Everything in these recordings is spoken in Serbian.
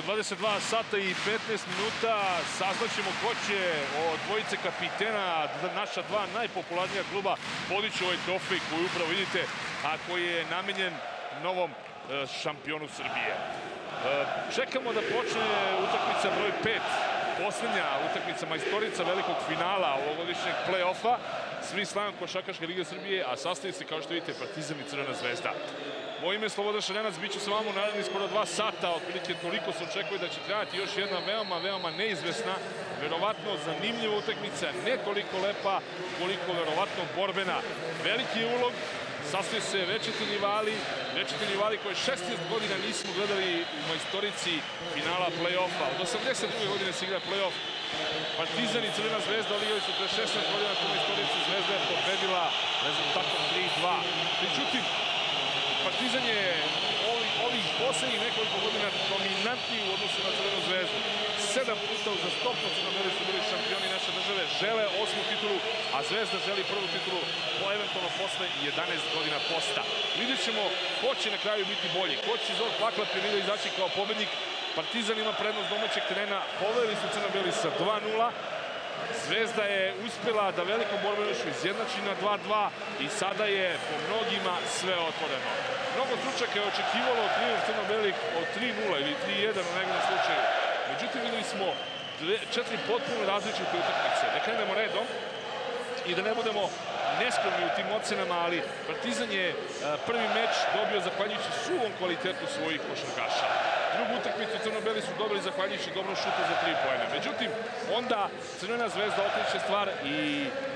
Oko 22 sata i 15 minuta saznaćemo ko će od dvojice kapitena naša dva najpopularnija kluba podići ovaj trofej koji upravo vidite, a koji je namenjen novom e, šampionu Srbije. E, čekamo da počne utakmica broj 5, poslednja utakmica majstorica velikog finala ovogodišnjeg play-offa. Svi slavan košakaške Lige Srbije, a sastavi se, kao što vidite, Partizan i Crvena zvezda. Moje ime je Slobodan Šaljenac, bit ću sa vama u naredni skoro dva sata, otprilike toliko se očekuje da će trajati još jedna veoma, veoma neizvesna, verovatno zanimljiva utakmica, ne toliko lepa, koliko verovatno borbena. Veliki ulog, sastoji se večeti rivali, večeti rivali koje 16 godina nismo gledali u majstorici finala play-offa. Od 82. godine se igra play-off. Partizan i Crvena zvezda odigrali su pre 16 godina tu majstoricu. Zvezda je pobedila rezultatom 3-2. Međutim, Partizan je ovih, ovih poslednjih nekoliko godina dominantni u odnosu na Crvenu zvezdu. Sedam puta za stopno Crnogori su bili šampioni naše države, žele osmu titulu, a Zvezda želi prvu titulu po eventualno posle 11 godina posta. Vidjet ćemo ko će na kraju biti bolji, ko će iz ovog pakla pionira izaći kao pobednik. Partizan ima prednost domaćeg terena, poveli su Crnobeli sa 2-0, Zvezda je uspela da velikom borbenošu izjednači na 2-2 i sada je po mnogima sve otvoreno. Mnogo stručaka je očekivalo trijumf Crno-Belih od 3-0 ili 3-1 u negodnom slučaju. Međutim, videli smo dve, četiri potpuno različite utakmice. Da krenemo redom i da ne budemo neskromni u tim ocenama, ali Partizan je prvi meč dobio zahvaljujući suvom kvalitetu svojih košarkaša. Drugu utakmicu Crnobeli su dobili zahvaljujući dobrom šutu za tri pojene. Međutim, onda Crvena zvezda okreće stvar i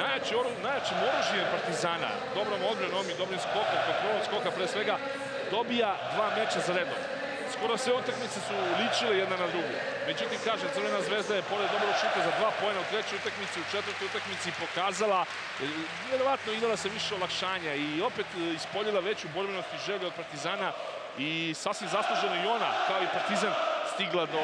najjači, najjačim oružijem Partizana, dobrom odbranom i dobrim skokom, kontrolom skoka pre svega, dobija dva meča za redom. Skoro sve utakmice su ličile jedna na drugu. Međutim, kažem, Crvena zvezda je pored dobrog šuta za dva pojena u trećoj utakmici, u četvrtoj utakmici pokazala, e, vjerovatno imala se više olakšanja i opet e, ispoljila veću borbenost i želju od Partizana i sasvim zasluženo i ona, kao i Partizan, stigla do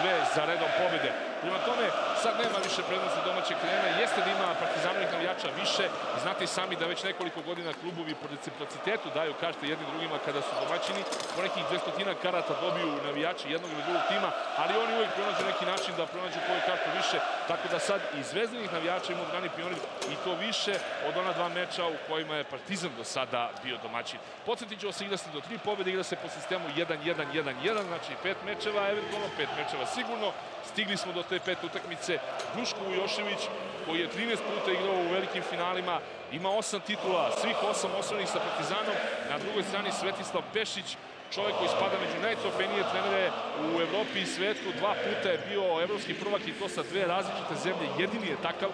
dve za redom pobjede. Prema tome, sad nema više prednosti domaćeg terena. Jeste da ima partizanovih navijača više. Znate i sami da već nekoliko godina klubovi po reciprocitetu daju karte jednim drugima kada su domaćini. Po nekih 200 karata dobiju navijači jednog ili drugog tima, ali oni uvijek pronađu neki način da pronađu koju kartu više. Tako da sad i zvezdanih navijača imaju Drani Pionir i to više od ona dva meča u kojima je Partizan do sada bio domaćin. Podsjetit ću vas igra se do tri pobjede, igra se po sistemu 1-1-1-1, znači pet mečeva, eventualno pet mečeva sigurno. Stigli smo do te pet utakmice. Duško Ujošević, koji je 13 puta igrao u velikim finalima, ima osam titula, svih osam osvojenih sa Partizanom. Na drugoj strani Svetislav Pešić, čovjek koji spada među najtrofejnije trenere u Evropi i svetu. Dva puta je bio evropski prvak i to sa dve različite zemlje. Jedini je takav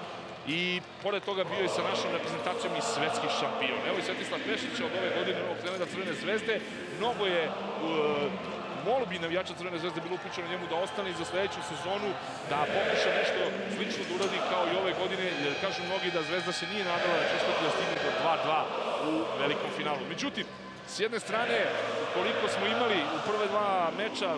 i pored toga bio je sa našom reprezentacijom i svetski šampion. Evo i Svetislav Pešić od ove godine novog trenera Crvene zvezde. Mnogo je uh, molbi navijača Crvene zvezde bilo upućeno njemu da ostane i za sledeću sezonu, da pokuša nešto slično da uradi kao i ove godine, jer kažu mnogi da Zvezda se nije nadala da će uspeti da stigne do 2-2 u velikom finalu. Međutim, s jedne strane, koliko smo imali u prve dva meča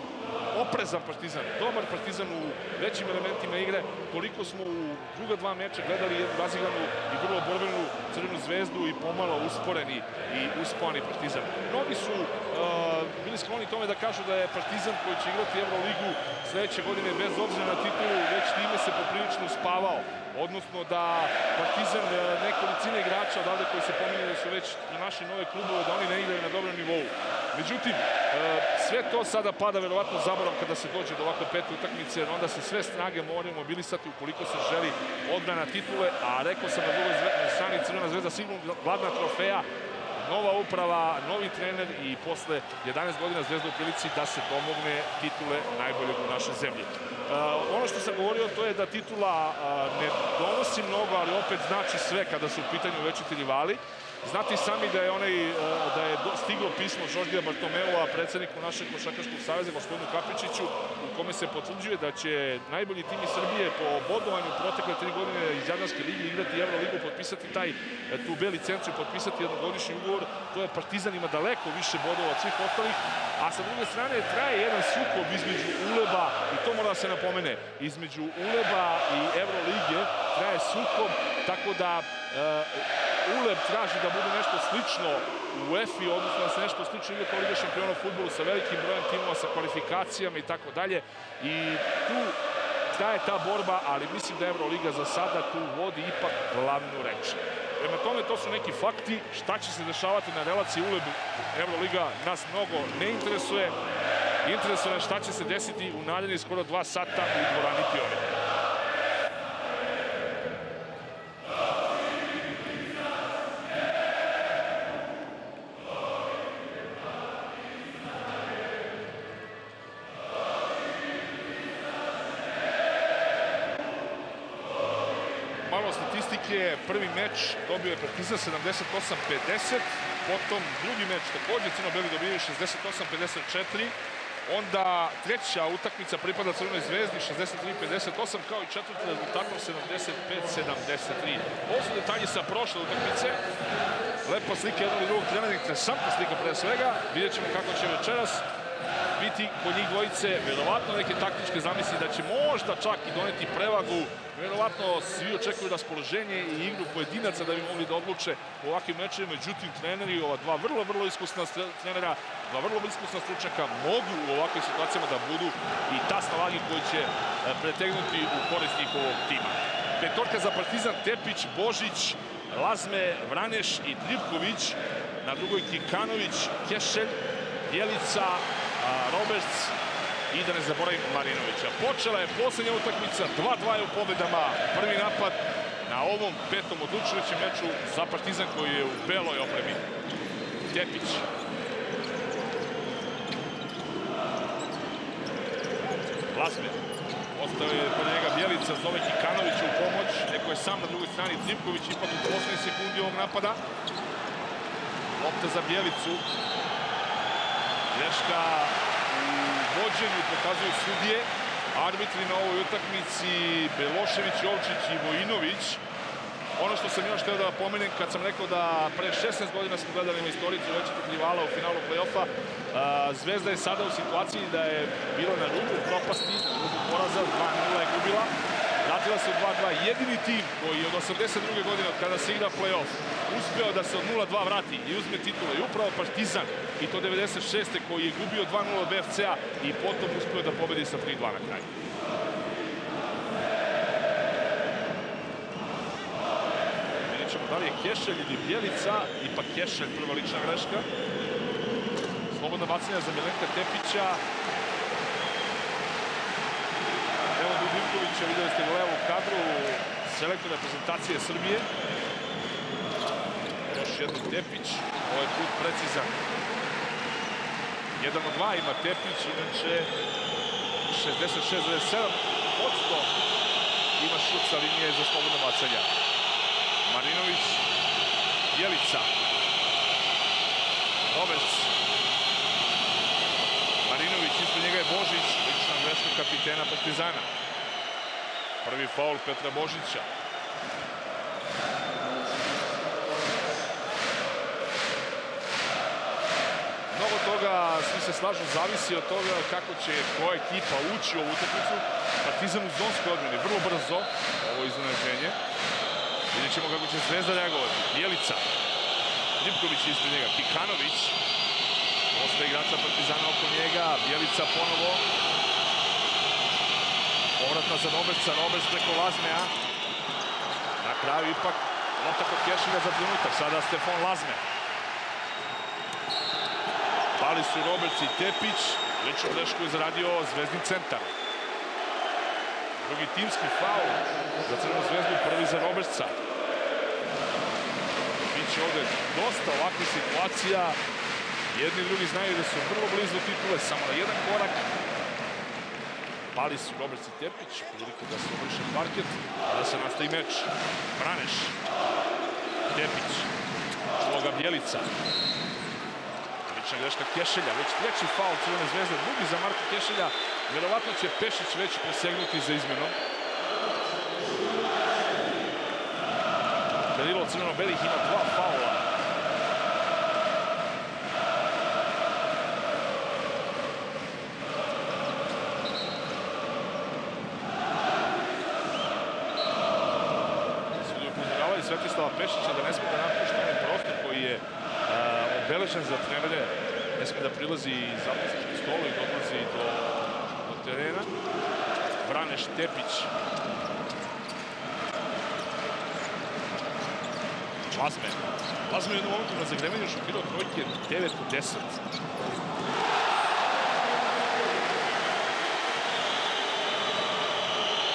oprezan Partizan, dobar Partizan u većim elementima igre, koliko smo u druga dva meča gledali jednu razigranu i vrlo borbenu Crvenu zvezdu i pomalo usporeni i uspani Partizan. Mnogi su bili skloni tome da kažu da je Partizan koji će igrati Euroligu sledeće godine bez obzira na titulu, već time se poprilično uspavao odnosno da Partizan uh, nekolicine igrača odavde koji se pominje da su već na naše nove klubove, da oni ne igraju na dobrom nivou. Međutim, uh, sve to sada pada verovatno zaborav kada se dođe do ovakve pete utakmice, jer onda se sve snage moraju mobilisati ukoliko se želi odbrana titule, a rekao sam na drugoj strani Crvena zvezda sigurno gladna trofeja, nova uprava, novi trener i posle 11 godina Zvezda u prilici da se domogne titule najboljeg u našoj zemlji. Uh, ono što sam govorio to je da titula ne donosi mnogo, ali opet znači sve kada su u pitanju većiti rivali. Znate sami da je onaj e, da je stiglo pismo Žorgija Bartomeova, predsedniku našeg košarkaškog saveza, gospodinu Kapičiću, u kome se potvrđuje da će najbolji tim iz Srbije po bodovanju protekle tri godine iz Jadranske ligi igrati Euroligu, potpisati taj e, tu B licenciju, potpisati jednogodišnji ugovor. To je Partizan ima daleko više bodova od svih ostalih, a sa druge strane traje jedan sukob između Uleba, i to mora da se napomene, između Uleba i Euroligije traje sukob, tako da e, Uleb traži da bude nešto slično u UEFA-i, odnosno da se nešto slično igra kao Liga šampiona u futbolu sa velikim brojem timova, sa kvalifikacijama i tako dalje. I tu traje ta borba, ali mislim da Euroliga za sada tu vodi ipak glavnu reč. Prema tome, to su neki fakti. Šta će se dešavati na relaciji Uleb Euroliga nas mnogo ne interesuje. Interesuje šta će se desiti u naljeni skoro dva sata u dvorani Pionira. Prvi meč dobio je Partizan 78-50, potom drugi meč takođe Crno-Beli dobio 68-54, onda treća utakmica pripada Crvenoj zvezdi 63-58, kao i četvrta rezultatom 75-73. Ovo su detalji sa prošle utakmice. Lepa slika jednog i drugog trenera, interesantna slika pre svega. Vidjet ćemo kako će večeras biti kod njih dvojice verovatno neke taktičke zamisli da će možda čak i doneti prevagu. Verovatno svi očekuju raspoloženje i igru pojedinaca da bi mogli da odluče ovakvim mečevima. Međutim, treneri, ova dva vrlo, vrlo iskusna trenera, dva vrlo iskusna stručnjaka mogu u ovakvim situacijama da budu i ta snalagi koji će e, pretegnuti u korist njihovog tima. Petorka za Partizan, Tepić, Božić, Lazme, Vraneš i Trivković. Na drugoj Kikanović, Kešelj, Jelica, Roberts i da ne zaboravim Marinovića. Počela je poslednja utakmica, 2-2 je u pobedama. Prvi napad na ovom petom odlučujućem meču za Partizan koji je u beloj opremi. Tepić. Lasmer. Ostao je kod njega Bjelica, zove Kikanovića u pomoć. Neko je sam na drugoj strani. Zivković ipak u poslednji sekundi ovog napada. Lopta za Bjelicu. Greška vođenju pokazuju sudije. Arbitri na ovoj utakmici Belošević, Jovčić i Vojinović. Ono što sam još htio da pomenem kad sam rekao da pre 16 godina smo gledali na istoricu većetog rivala u finalu play-offa, Zvezda je sada u situaciji da je bilo na rubu propasti, na rubu poraza, 2-0 je gubila. Vratila se u 2-2. Jedini tim koji od 82. godine od kada se igra play-off uspeo da se od 0-2 vrati i uzme titula i upravo Partizan i to 96. koji je gubio 2-0 od BFC-a i potom uspeo da pobedi sa 3-2 na kraju. Vidjet ćemo da li je Kešelj ili Bjelica, ipak Kešelj prva lična greška. Slobodna bacanja za Milenka Tepića, Ivkovića, videli ste ga levo u kadru, selektor reprezentacije Srbije. Još jednom Tepić, ovaj put precizan. Jedan od dva ima Tepić, inače 66,7% ima šut sa linije za slobodno bacanja. Marinović, Jelica, Roberts, Marinović, ispred njega je Božić, lična greška kapitena Partizana. Prvi faul Petra Božića. Toga, svi se slažu, zavisi od toga kako će koja ekipa ući u ovu utakmicu. Partizan u zonskoj odmeni, vrlo brzo, ovo iznenađenje. Vidjet ćemo kako će Zvezda reagovati. Bjelica, Ljipković ispred njega, Kikanović, Ostaje igrača Partizana oko njega, Bjelica ponovo, Povratna za Robertsa, Roberts preko Lazmea. Na kraju ipak lopta kod Kešina za trenutak. Sada Stefan Lazme. Pali su Roberts i Tepić. Ličnu grešku je zaradio Zvezdin centar. Drugi timski faul za Crvenu zvezdu, prvi za Robertsa. Biće ovde dosta ovakvih situacija. Jedni i drugi znaju da su vrlo blizu titule, samo na jedan korak Pali su Roberts i Tepić, prilike da se uvrši parket, a da se nastavi meč. Braneš, Tepić, Sloga Bjelica. Lična greška Kešelja, već treći faul Crvene zvezde, drugi za Marka Kešelja. Verovatno će Pešić već presegnuti za izmenom. Krilo Crveno-Belih ima dva faula Svetislava Pešića da ne sme da napušta onaj prostor koji je obeležen za trenere. Ne sme da prilazi zapisnički stolu i dolazi do, do terena. Braneš Tepić Lasme. Lasme je jednom momentu na zagrevanju šokirao trojke 9 od 10.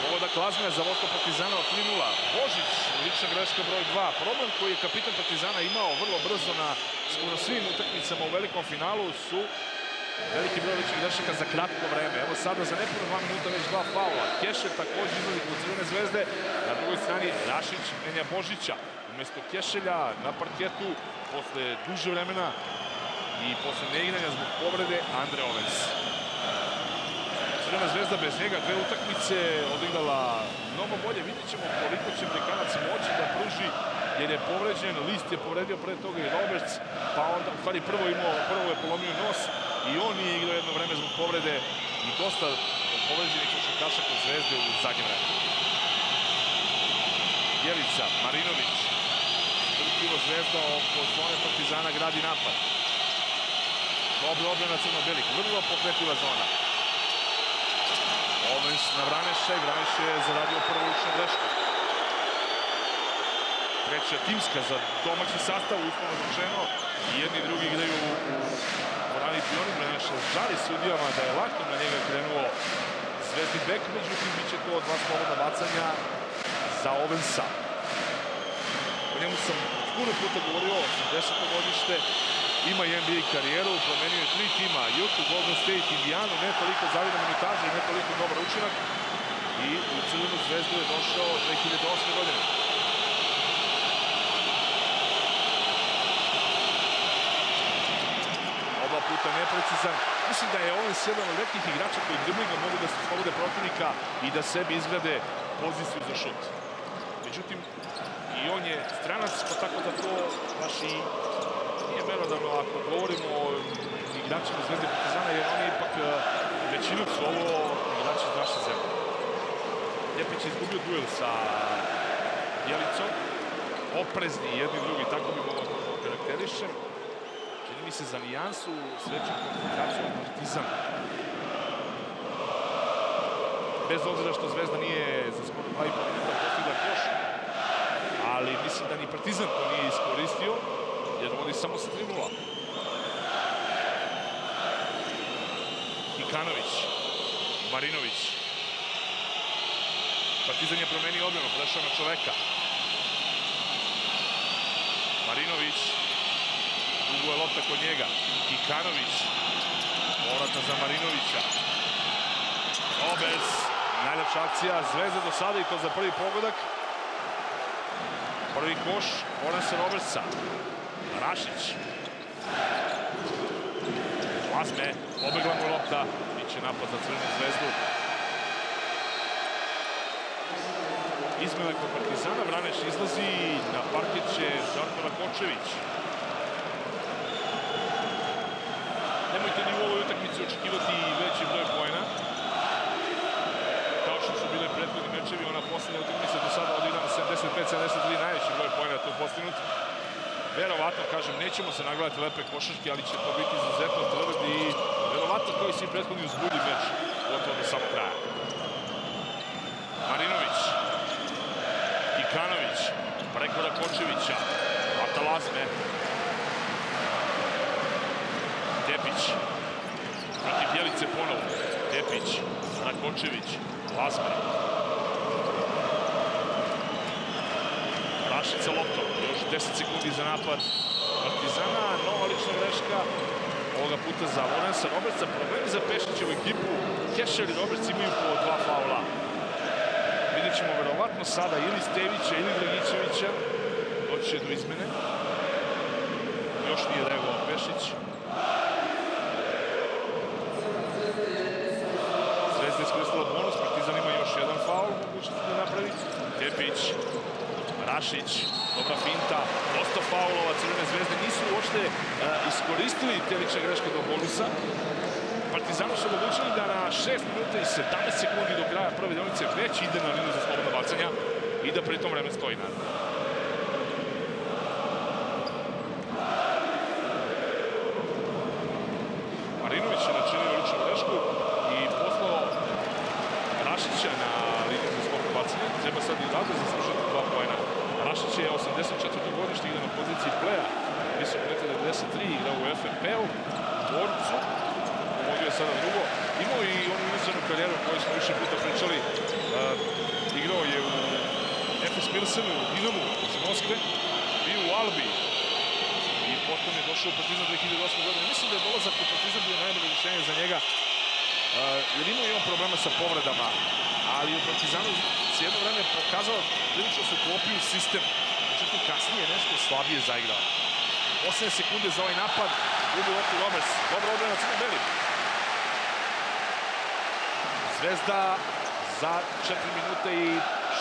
Pogodak Lazme za vodstvo Partizana od 3-0. Božić, lična greška broj 2. Problem koji je kapitan Partizana imao vrlo brzo na skoro svim utakmicama u velikom finalu su veliki broj ličnih grešaka za kratko vreme. Evo sada za nepuno dva minuta već dva faula. Kešer takođe izlazi kod Crvene zvezde. Na drugoj strani Rašić menja Božića. Umesto Kešelja na parketu posle duže vremena i posle neigranja zbog povrede Andre Ovens. Crvena zvezda bez njega dve utakmice odigrala mnogo bolje. Vidjet ćemo koliko će Amerikanac moći da pruži jer je povređen, List je povredio pre toga i Roberts, pa onda u stvari prvo imao, prvo je polomio nos i on nije igrao jedno vreme zbog povrede i dosta povređenih košarkaša kod Zvezde u zadnjem vremenu. Jelica, Marinović, strpljivo Zvezda oko zone Partizana gradi napad. Dobro odbrana crno-belih, vrlo pokretiva zona. Ovens na Vraneša i Vraneš je zaradio prvu ličnu grešku. Treća timska za domaći sastav, uslovno zračeno. I jedni i drugi igraju u, Morani Pioni. Vraneša žali sudijama da je lako na njega krenuo Zvezdi bek, međutim, bit će to dva slobodna bacanja za Ovensa. O njemu sam puno puta govorio, 80. godište, ima NBA karijeru, promenio je tri tima, Utah, Golden State, Indiana, ne toliko zavidna minutaža i ne toliko dobar učinak. I u Crvenu zvezdu je došao 2008. godine. Oba puta neprecizan. Mislim da je Owens jedan od redkih igrača koji driblinga mogu da se slobode protivnika i da sebi izgrade poziciju za šut. Međutim, i on je stranac, pa tako da to baš i nije merodavno ako govorimo o igračima Zvezde Partizana, jer oni ipak e, većinu su ovo igrači iz naše zemlje. Ljepić je izgubio duel sa Jelicom, oprezni jedni drugi, tako bi mogao da karakterišem. Čini mi se za nijansu sveću kvalifikaciju Partizan. Bez obzira što Zvezda nije za skoro 2,5 minuta postigla koš, ali mislim da ni Partizan to nije iskoristio, jer vodi samo sa 3-0. Kikanović, Marinović. Partizan je promenio odbranu, prešao na čoveka. Marinović, dugo je lopta kod njega. Kikanović, povrata za Marinovića. Roberts, najlepša akcija Zvezde do sada i to za prvi pogodak. Prvi koš, Orensa Robertsa. Rašić. Lasme, pobegla mu lopta. Biće napad za Crvenu zvezdu. Izmena kod Partizana, Vraneš izlazi, na parket će Žarko Rakočević. Nemojte ni u ovoj utakmici očekivati veći broj pojena. Kao što su bile prethodni mečevi, ona poslednja utakmica do sada odigrana 75-73, najveći broj pojena tu postignut. Verovatno, kažem, nećemo se nagledati lepe košaške, ali će to biti izuzetno tvrd i verovatno kao i svi prethodni uzbudi meč gotovo do samog kraja. Marinović, Kikanović, preko Rakočevića, Atalazme, Tepić, protiv Bjelice ponovo, Tepić, Rakočević, Lasme, Rašica loptom, još 10 sekundi za napad. Partizana, nova lična greška, ovoga puta za Lorenza Robertsa, problemi za Pešićevu ekipu, Kešer i Roberts imaju po dva faula. Vidjet ćemo verovatno sada ili Stevića ili Dragićevića, doći će do izmene. Još nije reagovao Pešić. Zvezda je iskoristila bonus, Partizan ima još jedan faul, mogućnosti da napravi. Tepić, Rašić, dobra finta, dosta faulova Crvene zvezde, nisu uopšte uh, iskoristili te lične greške do bonusa. Partizanu su omogućili da na 6 minuta i 17 sekundi do kraja prve delice već ide na liniju za slobodno bacanja i da pritom vreme stoji naravno. 84-godišnji igra na poziciji pleja. Visok 93 igra u FNP-u, Borcu. Pomodio je sada drugo. Imao i onu inicijalnu karijeru koju smo više puta pričali. Igrao je u FS Pilsenu, u Dinamu iz Moskve, bio u Albi, i potom je došao u Partizan 2008. godine. Mislim da je dolazak u Partizan bio najbolje rješenje za njega, jer imao i on problema sa povredama, ali u Partizanu se jedno vreme pokazao prilično se uklopio sistem. Međutim, kasnije je nešto slabije zaigrao. 8 sekunde za ovaj napad, gubi loptu Roberts. Dobra odbrana crno beli. Zvezda za 4 minute i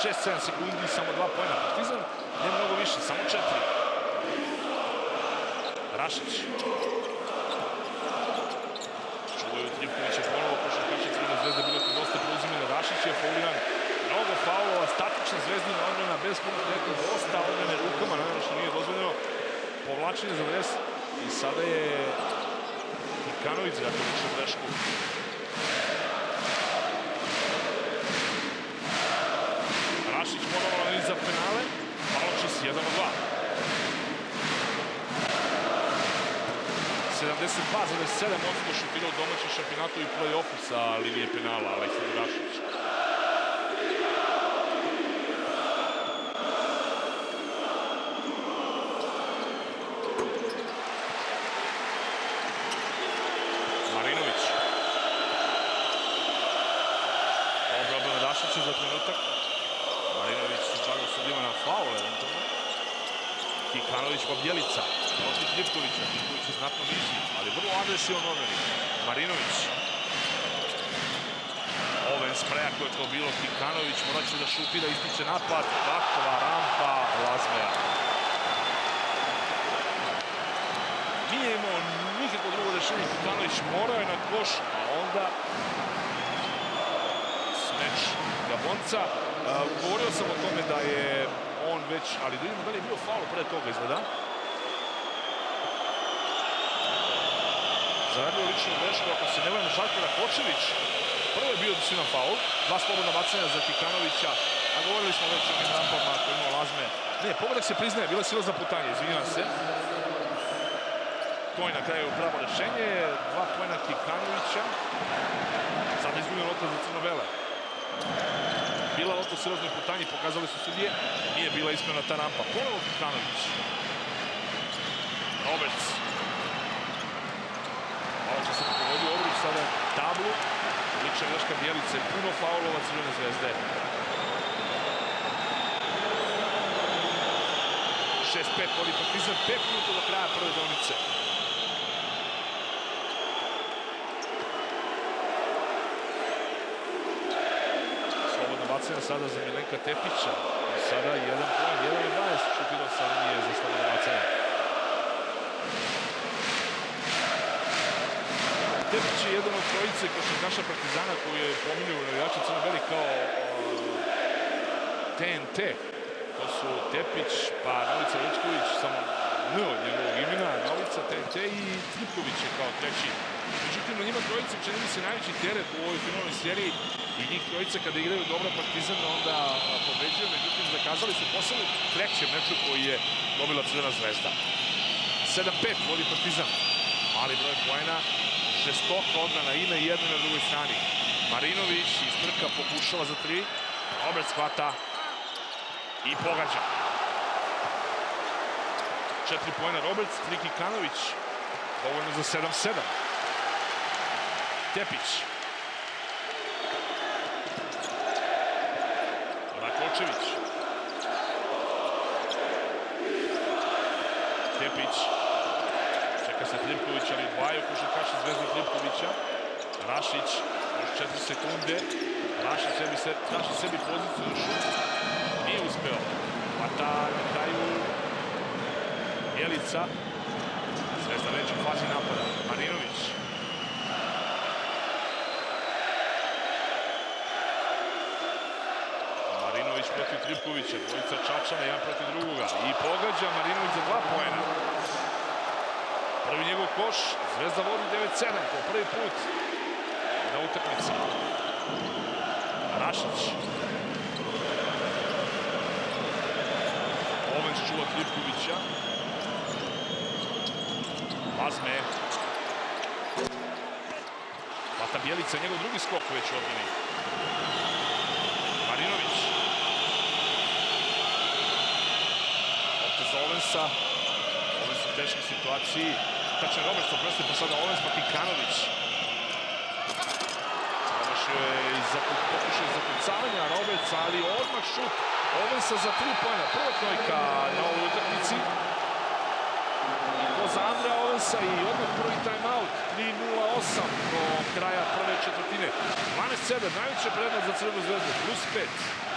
6-7 sekundi, samo 2 pojena. Partizan ne mnogo više, samo 4. Rašić. Čuvaju Tripkovića ponovo, košarkaši Crvene zvezde, bilo je dosta preuzimljena. Rašić je fauliran. Faulova, statična zvezdina odbrana, bez preka, dosta odbrane rukama, naravno što nije dozvoljeno. Povlačenje za dres i sada je Ikanović jako više grešku. Rašić ponovo analiza penale, Maločas 1 od 2. 72,7% šutirao u domaćem šampionatu i play-offu sa linije penala Aleksandar Rašić. Marinović. Dobra obrana Dašića za trenutak. Marinović se čaga sudima na faul, eventualno. Bjelica. Protiv Tripkovića. Tripković je znatno viši, ali vrlo agresivan odbrani. Marinović. Oven spreja koje je to bilo. Kikanović morat će da šutira, ističe napad. Kakva rampa Lazmeja. Nije imao nikako drugo rešenje. Kikanović morao je na koš, a onda smeč Gabonca. Uh, govorio sam o tome da je on već, ali da vidimo da li je bio faul pre toga izgleda. Zaradio ličnu grešku, ako se ne vajem Žarko Rakočević. Prvo je bio da faul, dva slobodna bacanja za Kikanovića, a govorili smo već o onim rampama koji imao Lazme. Ne, pogodak se priznaje, bila sila za putanje, izvinjam se. To je na kraju pravo rešenje, dva pojena Kikanovića. Sada izgubio lopta za Crnovele bila lopta u silaznoj putanji, pokazali su sudije, nije bila ispravna ta rampa. Ponovo Kukanović. sada tablu. Liča greška Bjelice, puno faulova Crvene zvezde. Šest pet vodi Partizan, pet minuta do kraja prve donice. Slobodna bacena sada za Milenka Tepića. Sada 1 poen, 1-11, Čutilov sada nije za slobodna bacena. Tepić je jedan od trojice košarkaša Partizana koji je pominjao navijača Crno-Beli kao TNT. To su Tepić, pa Novica Vučković, samo N od njegovog imena, Novica, TNT i Tripković je kao treći. Međutim, na njima trojice čini mi se najveći teret u ovoj finalnoj seriji i njih trojica kada igraju dobro Partizan onda pobeđuju, međutim zakazali su posebno trećem meču koji je dobila Crvena zvezda. 7-5 vodi Partizan, mali broj pojena, žestoka odbrana i na jednoj na drugoj strani. Marinović iz trka pokušava za tri, Robert shvata i pogađa. Četiri pojena Roberts, tri Kikanović, dovoljno za 7-7. Tepić. Rakočević. Tepić. Čeka se Tripković, ali dvaju košarkaša Zvezda Tripkovića. Rašić, još 4 sekunde. Rašić sebi, se, traži sebi poziciju za šut. Nije uspeo. Ta na kraju Jelica. Zvezda već u fazi napada. Marinović. Marinović protiv Tripkovića, dvojica Čačana, jedan protiv drugoga. I pogađa Marinović za dva pojena. Prvi njegov koš, Zvezda vodi 9-7 po prvi put na utakmici. Rašić. Ovens čuva Tripkovića. Lazme. Vata Bjelica, njegov drugi skok već u odmini. Marinović. Opet za Ovensa. Ovens u teškoj situaciji. Tačan Roberts oprosti, pa sada Ovens, pa Tikanović. Završio pokušaj zakucavanja Roberts, ali odmah šut Ovensa za tri pojena. Prva trojka na ovoj utakmici. I to za Andreja Ovensa i odmah prvi timeout. 3.08 do kraja prve četvrtine. 12-7, najveća prednost za Crvenu zvezdu, plus 5.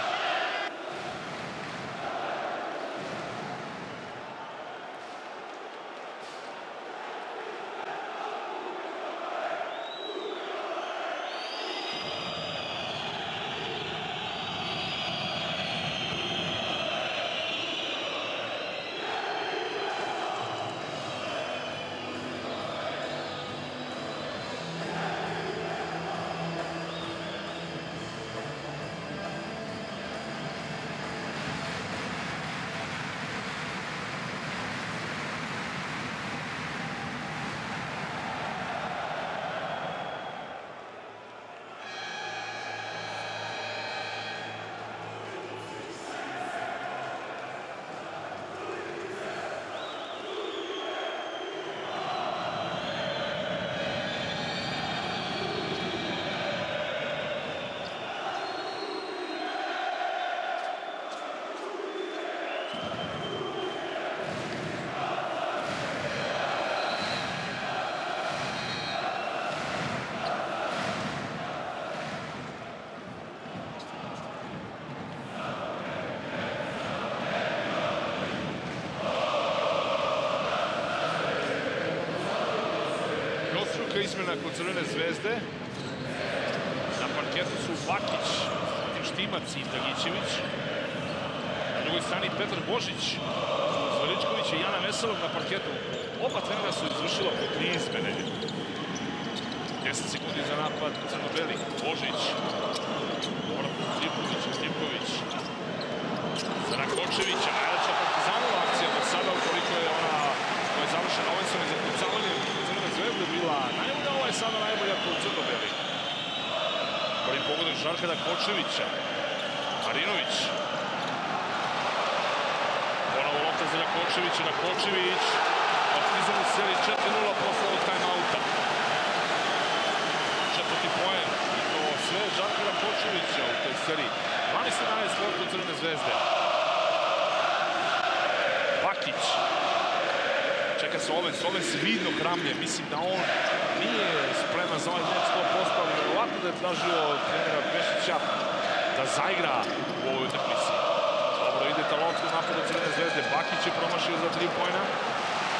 Štimac i Dragićević. Na drugoj strani Petar Božić, Zveličković i Jana Veselog na parketu. Oba trenera su izvršila po tri izmene. 10 sekundi za napad Crno-Beli. Božić, Tripković, Tripković. Za Rakočevića, najveća partizanova akcija do sada, ukoliko je ona koja je završena Ovensom i zakucavanjem Crvene zvezde bila najbolja je sada najbolja kod Crno-Beli. Prvi pogodak Žarka Rakočevića. Marinović. Ponovo lopta za Rakočevića. Rakočević. Partizan u seriji 4-0 posle ovog time-outa. Četvrti poen. I to sve Žarka Rakočevića u toj seriji. 12-11 lopta Crne zvezde. Bakić. Čeka se Ovens. Ovens vidno kramlje. Mislim da on nije spreman za ovaj meč 100%, ali verovatno da je tražio trenera Pešića da zaigra u ovoj utakmici. Dobro, ide ta lopta u napadu Crvene zvezde. Bakić je promašio za tri pojena.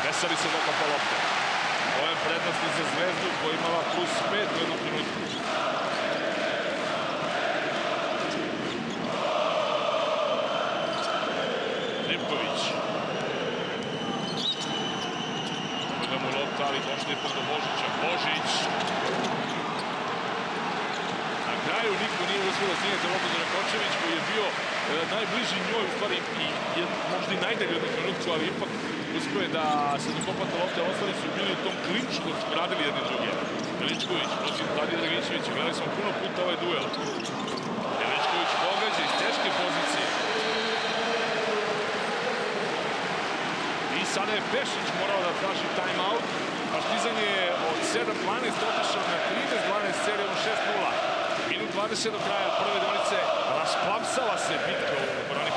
Veseli se dokapa lopte. Ovo je prednosti za zvezdu koja imala plus 5 u jednom trenutku. ali došli je do Božića. Božić. Kraju niko nije uspio da stigne za Rakočević koji je bio e, najbliži njoj, u stvari i je možda i najdalje u trenutku, ali ipak uspio je da se dokopate lopte, ostali su bili u tom klinču dok su radili jedni druge. Veličković protiv Tadija Dragićević, gledali smo puno puta ovaj duel. Veličković pogađa iz teške pozicije. I sada je Pešić morao da traži time-out. Partizan je od 7-12 otišao na 13-12 serijom 6-0. Minut 20 do kraja prve donice. Rasplamsala se bitka u brani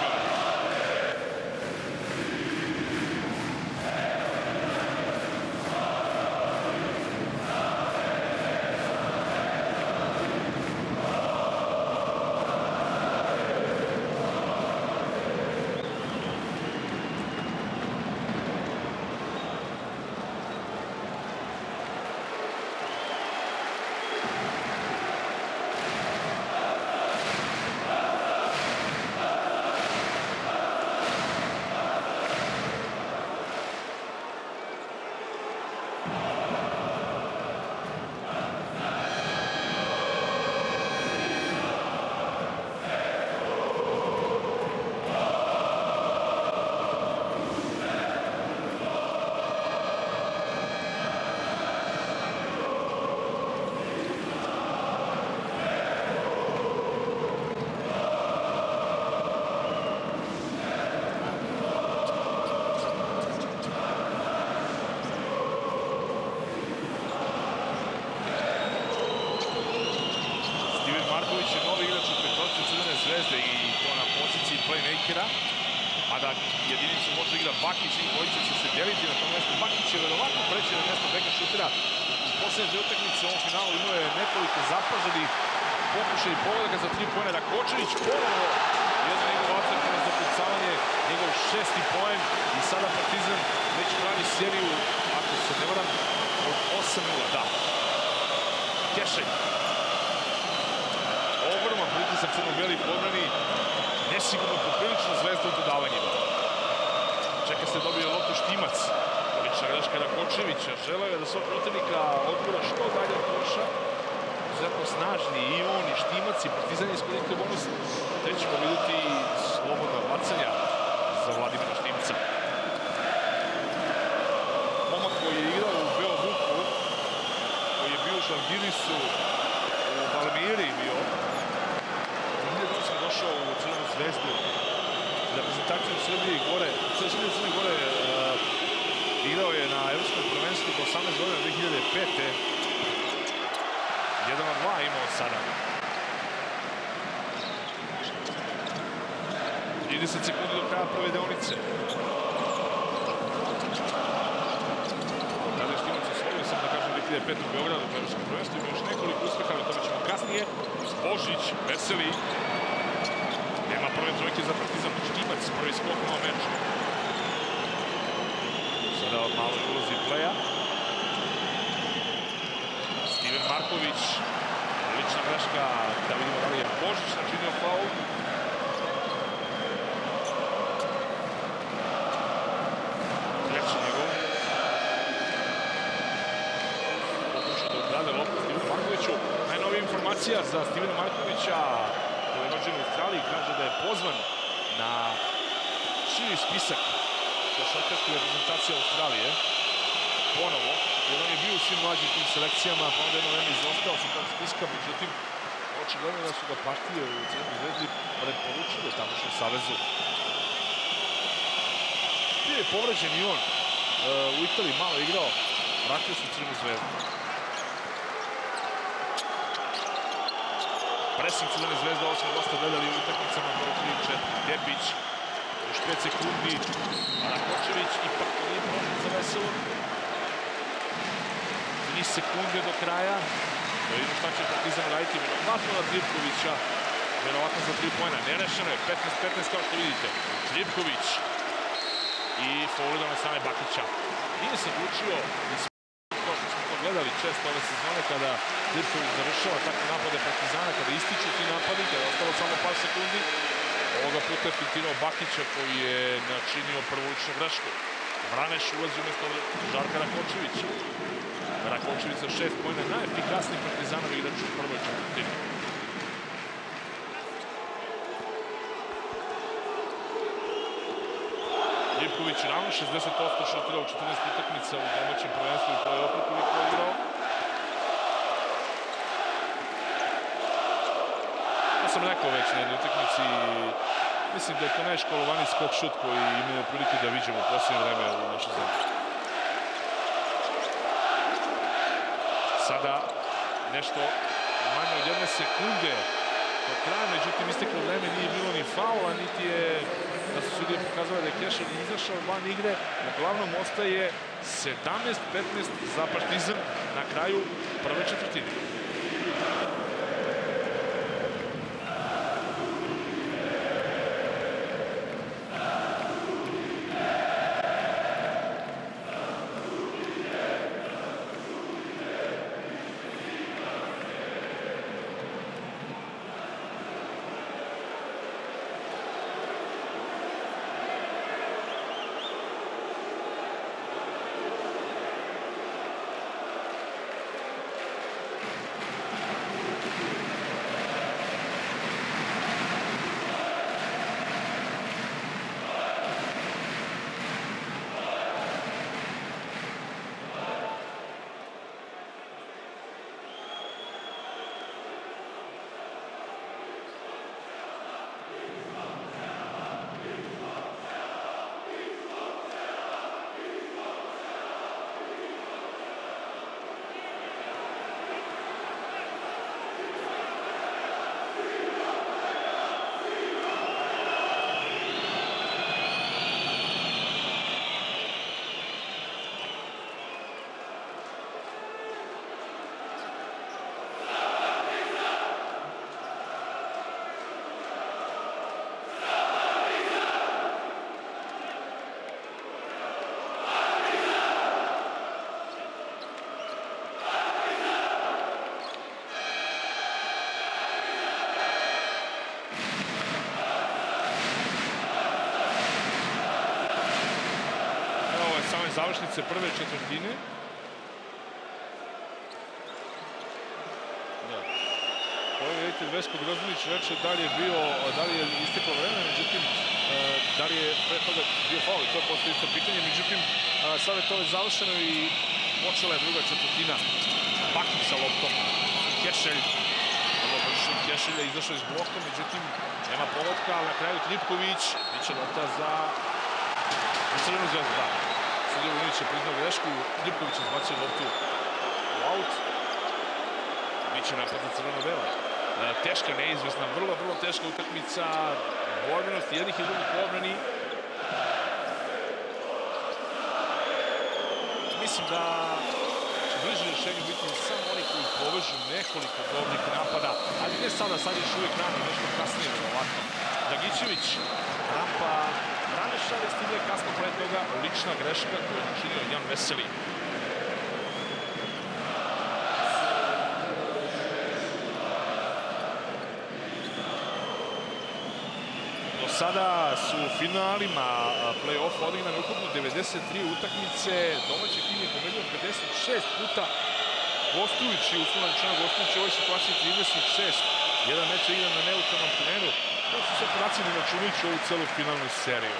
se dobije lotu Štimac. Lična greška Rakočevića. Želeo je da svog protivnika odgura što dalje od koša. Izuzetno snažni i on i Štimac i Partizan je iskoristio bonus. Te ćemo vidjeti slobodna bacanja za Vladimira Štimca. Momak koji je igrao u Beovuku, koji je bio u Žalgirisu, u Valmiri bio, 2008 došao u Crvenu zvezdu reprezentaciju Srbije i gore, Srbije Crne Gore uh, igrao je na Evropskom prvenstvu do 18 godina 2005. 1 od 2 imao sada. 30 sekundi do kraja prve deonice. Tada je Štimac osvojio sam da kažem 2005. u Beogradu u Evropskom prvenstvu. Ima još nekoliko uspeha, o tome ćemo kasnije. Božić, veseli. Nema prve trojke za Partizan. Štimac, prvi skok na meč. Sada od maloj ulozi pleja. Steven Marković, lična greška, da vidimo da li je Božić načinio faul. Da. Najnovija informacija za Stevena Markovića, je u Australiji, kaže da je pozvan na širi spisak košarkaške reprezentacije Australije. Ponovo, jer on je bio u svim mlađim tim selekcijama, pa onda jedno vreme izostao sa tog spiska, međutim, očigledno da su ga partije u Crvenoj zvezdi preporučili tamošnjem savezu. Bio je povređen i on u Italiji malo igrao, vratio se u zvezdu. Presing Crvene zvezde, ovo smo dosta gledali u utakmicama, broj 3 4 Tepić, još 5 sekundi, Rakočević ipak nije prošlo za veselo. 3 sekunde do kraja, da vidimo šta će Partizan raditi, verovatno na Tripkovića, verovatno za 3 pojena, nerešeno je, 15-15 kao što vidite. Tripković i fauliran od strane Bakića. Nije se odlučio kao što smo to gledali često ove sezone kada Tripković završava takve napade Partizana, kada ističu ti napadi, kada je ostalo samo par sekundi, Ovoga puta je fitirao Bakića koji je načinio prvolučnu grešku. Vraneš ulazi umjesto Žarka Rakočevića. Rakočević za šest pojene, najefikasniji partizanovi igrač u prvoj četvrtini. Ivković ravno 60% šutira u 14 utakmica u domaćem prvenstvu i to je opet je igrao. To sam rekao već na jednoj utakmici. Mislim da je to najškolovani skok šut koji imamo prilike da vidimo u posljednje vreme u našoj zemlji. Sada nešto manje od jedne sekunde do kraja, međutim isteklo vreme nije bilo ni faula, niti je da su sudije pokazali da je Kešar izašao van igre. Uglavnom ostaje 17-15 za Partizan na kraju prve četvrtine. Završnice prve četvrtine. Da. Je, vidite, Vesko Grozdanić reče da li je bio, da li je isteklo vreme, međutim, e, da li je pre toga bio faul, to je postoje isto pitanje, međutim, sada je to završeno i počela je druga četvrtina. Bakić sa loptom, Kešelj, brzo Kešelja izašao iz bloka, međutim, nema povodka, ali na kraju Tripković, biće lopta za Crvenu zvezdu, da. Ilić je priznao grešku, Tripković je zbacio loptu u aut. Biće napad za crveno-bela. E, teška, neizvesna, vrlo, vrlo teška utakmica, borbenost jednih i drugih obrani. Mislim da će bliže rješenju biti samo oni koji povežu nekoliko dobrih napada, ali ne sada, sad još uvijek rano, nešto kasnije, verovatno. Dragićević, rampa, Raneša je stigle kasno pre toga, lična greška koju je načinio Jan Veseli. sada su u finalima play-off odigrane ukupno 93 utakmice. Domaći tim je pobedio 56 puta gostujući, uslovno rečeno gostujući u ovoj situaciji 36. Jedan meč je igran na neutralnom terenu. To su sve podaci ne računajući ovu celu finalnu seriju.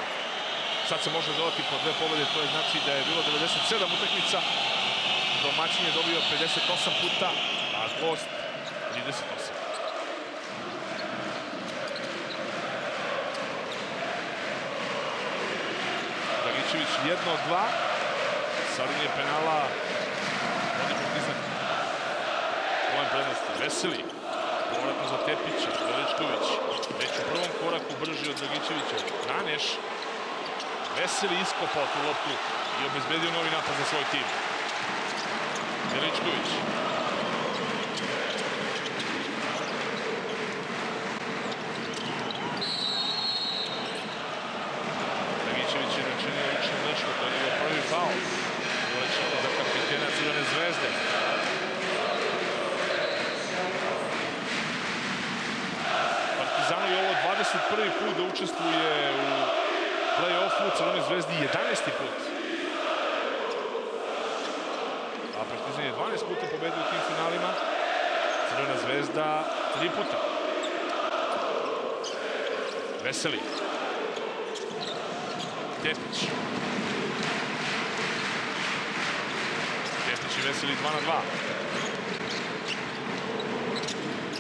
Sad se može dodati po dve pobede, to je znači da je bilo 97 utakmica. Domaćin je dobio 58 puta, a gost 38. Dragićević jedno od dva. Sa linije penala vodi Partizan. Pojem prednosti. Veseli. Povratno za Tepića. Veličković. Već u prvom koraku brži od Dragićevića. Naneš. Veseli iskopao tu loptu i obezbedio novi napad za svoj tim. Veličković. Dragićević je načinio lično nešto, to je njegov prvi faul. Lično za kapitena Crvene zvezde. Partizanu je ovo 21. put da učestvuje u play-offu Crvenoj zvezdi 11. put. A Partizan je 12 puta pobedio u tim finalima. Crvena zvezda 3 puta. Veseli. Tepić. Tepić i Veseli 2 na 2.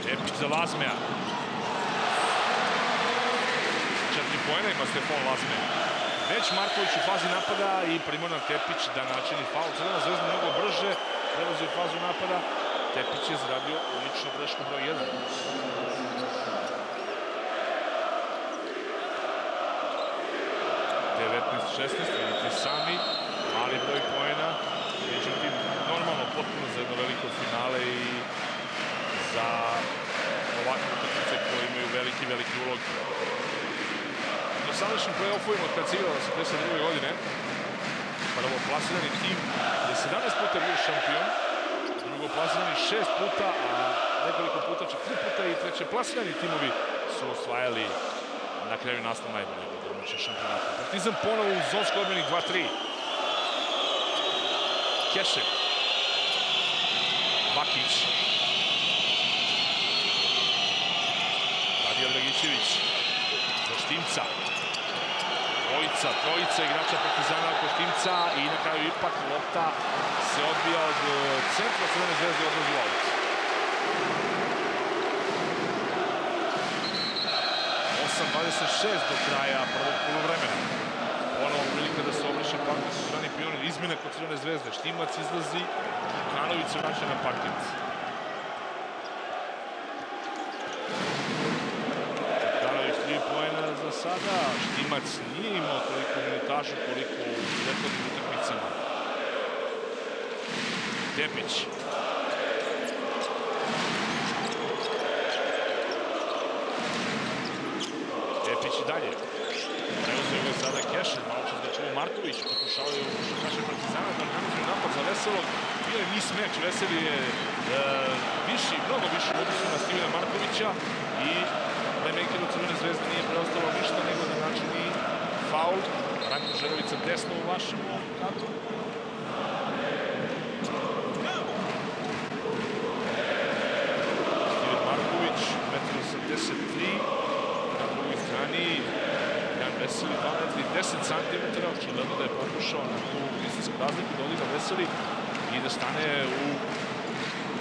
Tepić za Lazmeja. Pojena ima Stefan Lazmeja. Već Marković u fazi napada i Primoran Tepić da načini faul. Crvena zvezda mnogo brže prelazi u fazu napada. Tepić je zaradio ličnu grešku broj 1. 19-16, vidite sami, mali broj pojena, međutim, normalno potpuno za jedno veliko finale i za ovakve utakmice koje imaju veliki, veliki ulog. Sadašnjim play-offovima od igrala 82. godine, prvo plasirani tim je 17 puta bio šampion, drugo plasirani 6 puta, a nekoliko puta čak 3 puta i treće plasirani timovi su osvajali na kraju naslov najbolje domaće šampionata. Partizan ponovo u zonskoj odmeni 2-3. Kešer. Bakić. Tadija Dragićević. Za. Trojica, trojica igrača Partizana oko Štimca i na kraju ipak lopta se odbija od centra Crvene zvezde odlazi u aut. 8.26 do kraja prvog polovremena. Ponovo prilika da se obriše parket u strani pionir. Izmjena kod Crvene zvezde. Štimac izlazi, Kanović se vraća na parket. Kanović tri pojena za sada. Štimac nije imao toliko minutažu koliko u rekordnim utakmicama. Tepić. Tepić i dalje. Preuzeo ga sada Kešer, malo čas ga čuo Marković, pokušavaju naše partizana da organizuju napad za Veselog. Bio je nis meč, Veseli je e, viši, mnogo viši u odnosu na Stivina Markovića playmakeru Crvene zvezde nije preostalo ništa nego da načini faul. Ranko Želovica desno u vašem katu. Steven Marković, 1,83 m. Na drugoj strani Jan Veseli, 10 cm. Očigledno da je pokušao na tu istinsku razliku da odigra Veseli i da stane u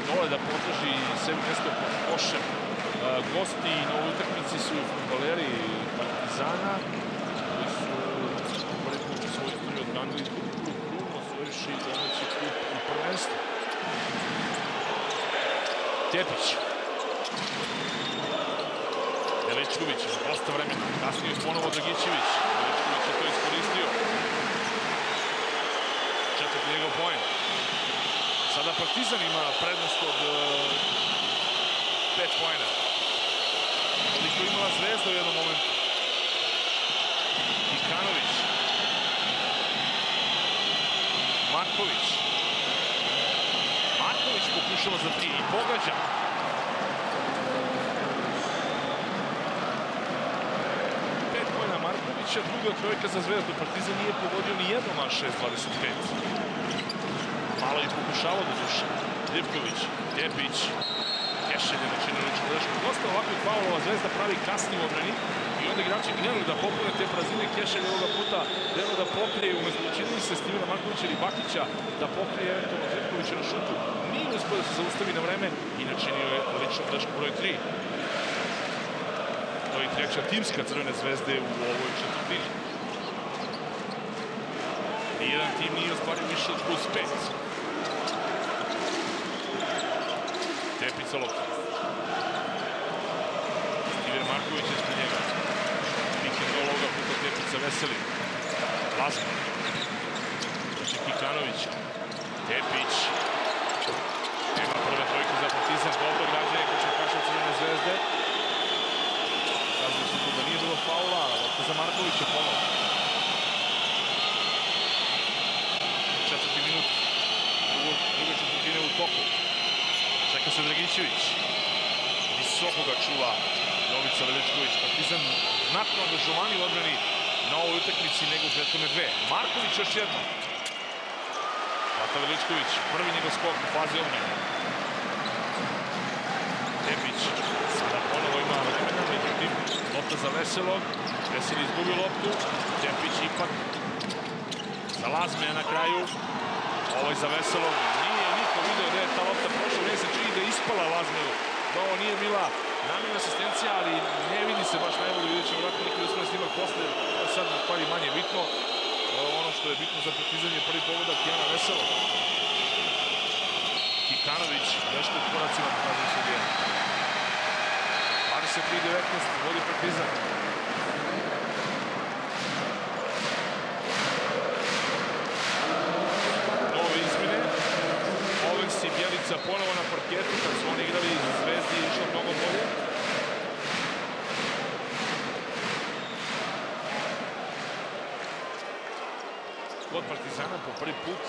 dole da potraži sebi mesto pod košem. Gosti na ovoj utakmici su futboleri Partizana, koji su prvi put u svojoj istoriji odbranili drugu krug, osvojivši domaći klub u prvenstvu. Tepić. Veličković za dosta vremena. Kasnije ponovo Dragićević. Veličković je to iskoristio. Četvrti njegov poen. Sada Partizan ima prednost od uh, pet Koliko imala Zvezda u jednom momentu. Ikanović. Marković. Marković pokušava za tri i pogađa. Pet pojena Markovića, druga trojka za Zvezdu. Partizan nije pogodio ni jednom a 6-25. Malo i pokušavao do duše. Ljivković, Tepić, Kešelj je načinio ličnu grešku. Dosta ovakvih faulova Zvezda pravi kasni u odbrani i onda igrači krenuli da popune te prazine. Kešelj ovoga puta delo da pokrije umesto čini se Stivena Markovića ili Bakića da pokrije eventualno Tripkovića na šutu. Nije uspio da se zaustavi na vreme i načinio je ličnu grešku broj 3. To je treća timska Crvene zvezde u ovoj četvrtini. Nijedan tim nije ostvario više od plus 5. Tepić sa loptom. Stiver Marković je ispred njega. Pick and roll puta Tepić sa Veseli. Lasman. Znači Kikanović. Tepić. Nema prve trojke za Partizan. Dobro građanje košarkaša Crvene zvezde. Kazali su tu da nije bilo faula. Lopta za Markovića ponovno. Četvrti minut. Drugo, druga četvrtine u toku. Čeka se Dragićević. Visoko ga čuva Jovica Veličković. Partizan znatno angažovani u odbrani na ovoj utakmici nego u prethodne dve. Marković još jedno. Hvata Veličković, prvi njegov skok u fazi odbrane. Tepić sada ponovo ima vremena, međutim, lopta za Veselog. Veseli izgubi loptu. Tepić ipak za Lazme na kraju. Ovo je za Veselog. Video da je ta lopta prošla. Meni se čini da je ispala Lazmeru. Da ovo nije bila namjena asistencija, ali ne vidi se baš najbolje. Vidjet ćemo vratno neki uspred snimak posle. Sad stvari manje bitno. Ono što je bitno za Partizan je prvi pogodak Jana Veselog. Kikanović, greška u koracima, pokazuje sudija. 23-19, vodi Partizan. Nove izmene. Ovens Bjelica ponovo na parketu, kad su oni igrali iz Zvezdi i išlo mnogo bolje. Kod Partizana po prvi put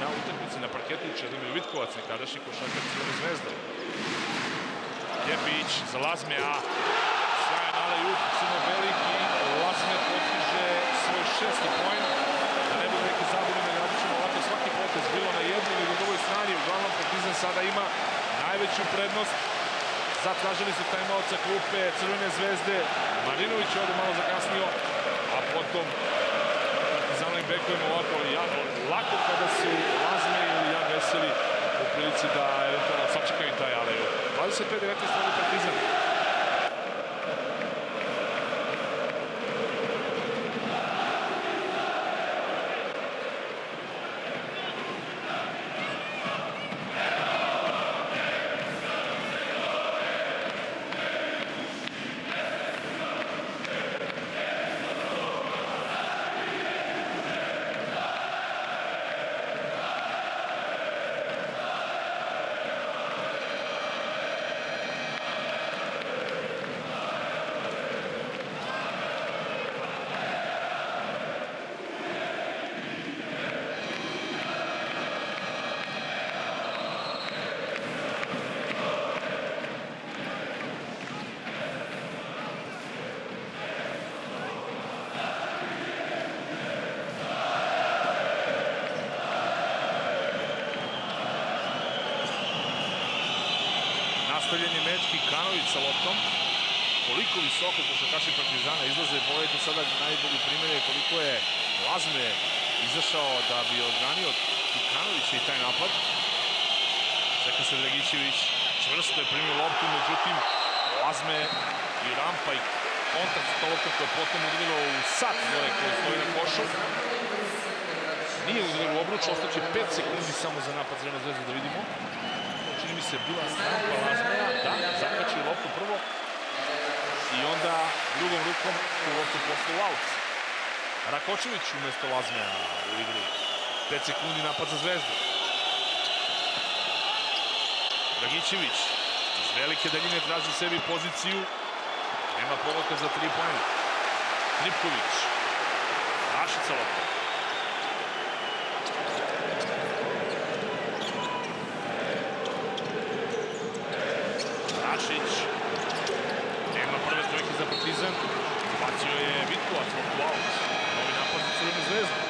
na utakmici na parketu Čedomir Vitkovac, nekadašnji košarkaš Crvene zvezde. Jepić za Lazme, a sjajan ale Jup, Simo Velik i Lazme postiže svoj šesti poen. Da ne bude neke zabune, nagradit ćemo ovako svaki potez, bilo na jednoj ili na drugoj Partizan sada ima najveću prednost. Zatražili su tajmaut sa klupe Crvene zvezde. Marinović je ovde malo zakasnio, a potom Partizanovim bekovima ovako jako lako kada su Lazme ili Jan Veseli u prilici da eventualno sačekaju taj aleju. 25-19 vodi Partizan. Nastavljen je meč Kikanović sa loptom. Koliko visoko košarkaši Partizana izlaze, pogledajte sada najbolji primjer je koliko je Lazme izašao da bi odbranio Kikanovića i taj napad. Čeka se Dragićević, čvrsto je primio loptu, međutim, Lazme i rampa i kontakt sa loptom koja je potom udarilo u sat gore koji stoji na košu. Nije udarilo u obruč, ostaće 5 sekundi samo za napad Zrena zvezda da vidimo. Se bila rampa Lazmeja, da, zakačio loptu prvo i onda drugom rukom u loptu posle u aut. Rakočević umesto Lazmeja u igri. 5 sekundi napad za zvezdu. Dragićević iz velike daljine traži sebi poziciju. Nema povoka za 3 pojene. Tripković. Rašica lopta. Rašić. Nema prve trojke za Partizan. Bacio je Vitkovac loptu out. Novi napad za Crvenu zvezdu.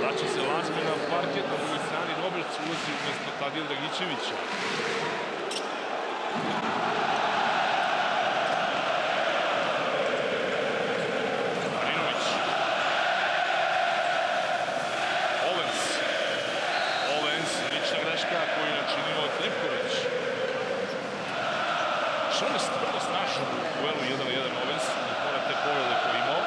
Vraća se Lazme na parket, na drugoj strani Roberts ulazi umesto Tadija lična greška koju je načinio Tripković. Šonest vrlo snažan u duelu 1-1 Ovens, pored te povrede koje imao.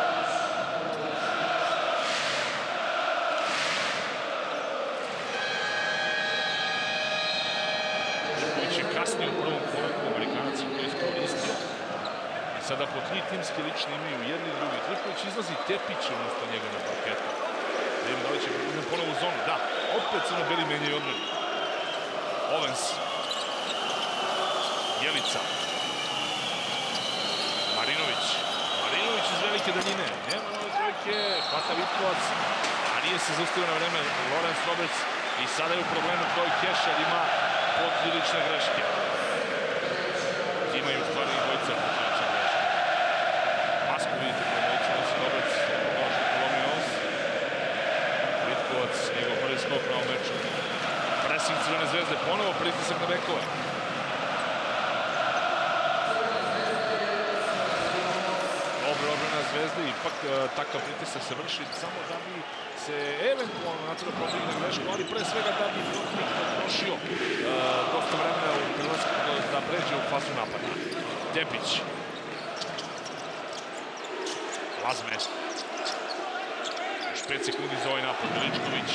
Tripković je kasnije u prvom koraku Amerikanac je iskoristio. I sada po tri timske lične imaju jedni i drugi. Tripković izlazi Tepić umesto njega na parketu. Da vidimo da li će Partizan ponovo u zonu. Da, opet crno-beli menjaju odmeni. Ovens. Jelica. Marinović. Marinović iz velike daljine. Nema nove trojke. Hvata Vitkovac. A nije se zaustavio na vreme Lorenz Roberts. I sada je u problemu koji Keša ima poprilične greške. Imaju stvari i dvojica poprilične greške. Masku vidite kao dvojica nosi Roberts. Može polomi nos. Vitkovac, njegov prvi skok na ovom meču. Pressing Crvene zvezde, ponovo pritisak na bekove. Dobro odbrana zvezde, ipak e, takav pritisak se vrši samo da bi se eventualno natrlo podigna grešku, ali pre svega da bi protivnik potrošio e, dosta vremena u prelasku da pređe u fazu napada. Tepić. Lazme. Još 5 sekundi za ovaj napad. Veličković.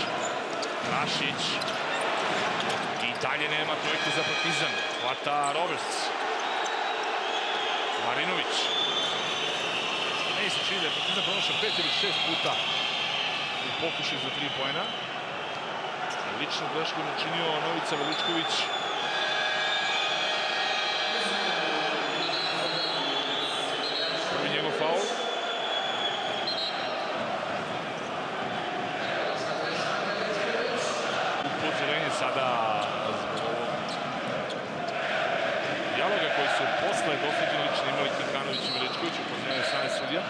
Rašić. I dalje nema trojke za Partizan. Hvata Roberts. Marinović. Meni se čini da je Partizan pronašao pet ili šest puta u pokušaju za tri pojena. Ličnu grešku je načinio Novica Veličković. Prvi njegov faul. Upozorenje sada dijaloga koji su posle dosuđene lične imali Kikanović i Veličković upozorenje strane sudija.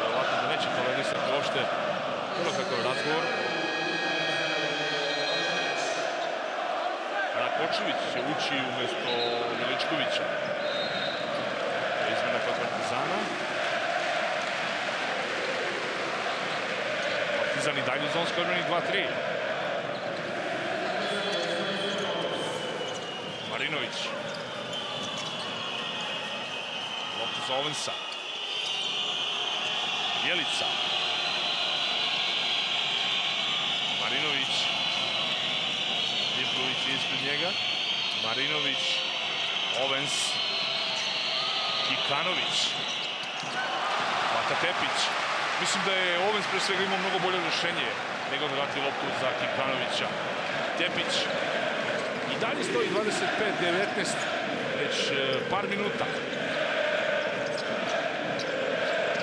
Verovatno da neće tolerisati uopšte bilo kakav razgovor. Rakočević će ući umesto Veličkovića. Izmena kod Partizana. Partizan i dalje u zonskoj odbrani 2-3. Marinović. Lopta za Ovensa. Jelica. Marinović. Divković je ispred njega. Marinović. Ovens. Kikanović. Hvata Tepić. Mislim da je Ovens pre svega imao mnogo bolje rešenje nego da dati loptu za Kikanovića. Tepić. I dalje stoji 25-19 već e, par minuta.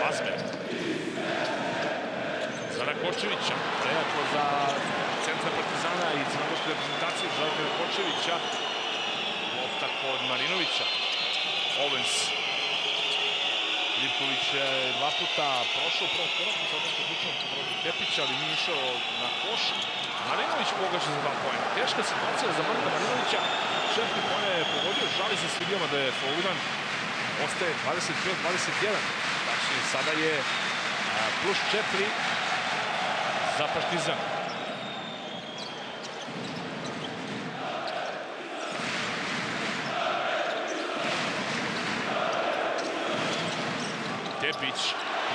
Lazme. Za Rakočevića. Prejako za centra Partizana i crnogorske reprezentacije Žarka Rakočevića. Lopta kod Marinovića. Ovens. Lipković je dva puta prošao prvom koraku sa odnosno ključnom protiv Tepića, ali nije išao na koš. Marinović pogađa za dva pojena. Teška situacija za Marka Marinovića. Šefni pojena je pogodio, žali se sudijama da je fauliran. Ostaje 25-21. Tačno tačnije sada je plus 4 за Партизан. Тепич,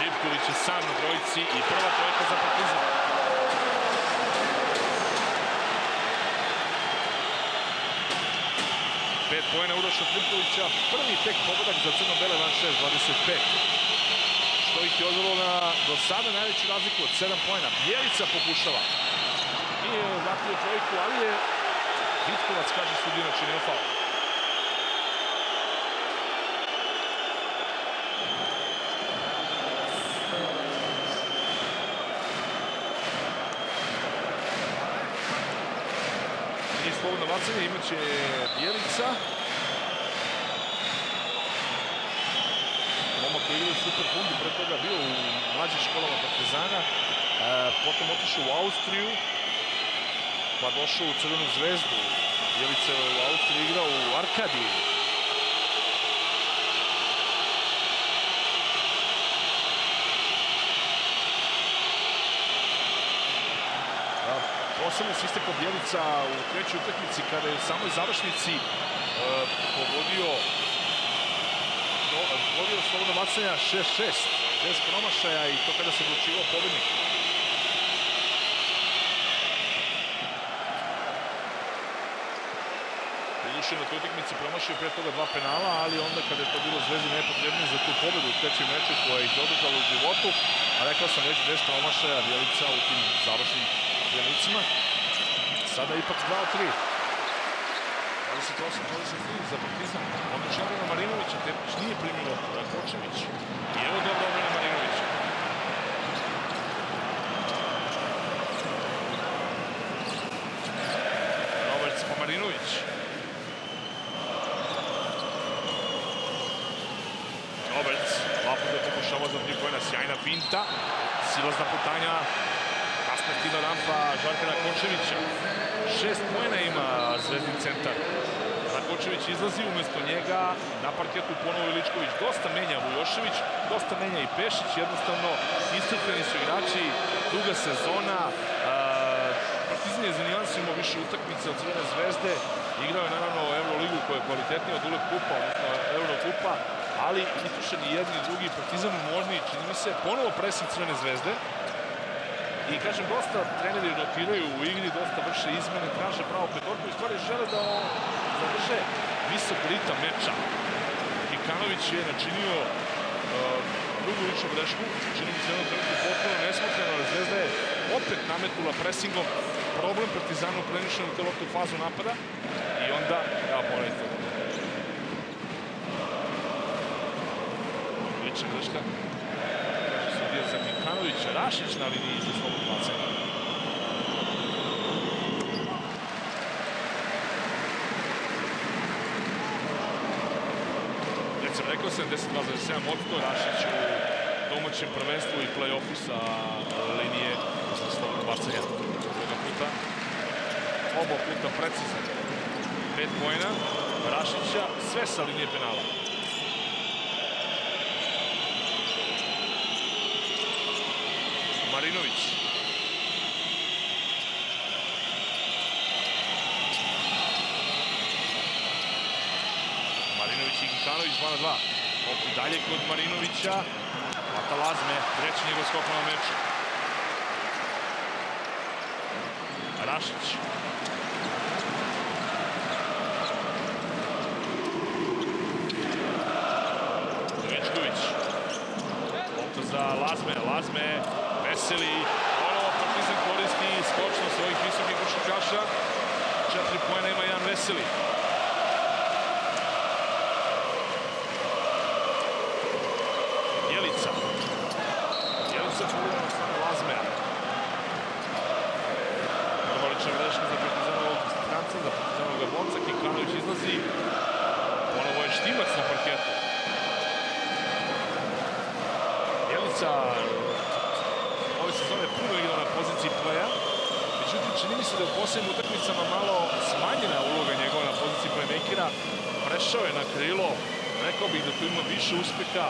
Липковиќ е сам на тројци и прва тројка за Партизан. Пет поена Урош од Липковиќа, први тек победак за Црно-Белеван 6-25. Ih je odvelo na do sada najveću razliku od 7 pojena. Bjelica pokušava. Nije vratio trojku, ali je Vitkovac, kaže sudina, činio faul. slobodno bacanje, imaće Bjelica. Koji igra super fundi, pre toga bio u mlađih školama Partizana, e, potom otišao u Austriju, pa došao u Crvenu zvezdu. Bjelica je u Austriji igrao u Arkadiji. posebno se istekao Bjelica u trećoj utakmici kada je u samoj završnici e, pogodio pogodio slobodno bacanja 6-6 bez promašaja i to kada se odlučivao pobednik. Doduše na toj utakmici promašio pre toga dva penala, ali onda kada je to bilo Zvezdi nepotrebno za tu pobedu u trećem meču koja ih održala u životu, a rekao sam već bez promašaja Bjelica u tim završnim trenucima. Sada ipak 2 od 3. 28-23 za Partizan. Odlična obrana Marinovića. Tepić nije primio Kočević. I evo dobra obrana Marinovića. Roberts pa Marinović. Roberts, dva puta pokušava za tri pojena. Sjajna finta. Silazna putanja Martino Rampa, Žarkana Kočevića. Šest pojena ima Zvezdin centar. Rakočević izlazi umesto njega, na parketu ponovo Iličković. Dosta menja Vujošević, dosta menja i Pešić. Jednostavno, istrpljeni su igrači, duga sezona. Partizan je za nijansu imao više utakmice od Crvene zvezde. Igrao je naravno Euroligu koja je kvalitetnija od Ulep Kupa, odnosno Eurokupa, ali ispušeni jedni i drugi. Partizan u možni, čini mi se, ponovo presing Crvene zvezde. I kažem, dosta treneri rotiraju u igri, dosta vrše izmene, traže pravo petorku i stvari žele da zadrže visok ritam meča. Kikanović je načinio uh, drugu ličnu grešku, čini mi se jednom trenutku potpuno nesmotreno, ali Zvezda je opet nametnula presingom problem Partizanu prenišenu teloptu fazu napada i onda, ja ponavite, lična greška, za Mikanović, Rašić na liniji za slobodno bacanje. Već sam rekao 72,7 odsto Rašić u domaćem prvenstvu i play-offu sa linije za slobodno bacanje. Ovoga puta, oba puta precizan. Pet pojena, Rašića, sve sa linije penala. Marinović. Marinović i Kikanović 2 na 2. Opet dalje kod Marinovića. Hvata Lazme, treći njegov skok na meču. Rašić. Dovičković. Lopta za Lazme. Lazme Veseli, ponovo Partizan koristi skočno svojih visokih košarkaša. Četiri pojena ima Jan Veseli. Jelica. Jelica fulira na strane Lazmea. Prva lična greška za Partizanovog stranca, za Partizanovog bonca. Kikanović izlazi. Ponovo je Štimac na parketu. Jelica sezone puno igrao na poziciji playa. Međutim, čini mi se da u posljednim utakmicama malo smanjena uloga njegova na poziciji playmakera. Prešao je na krilo. Rekao bih da tu ima više uspeha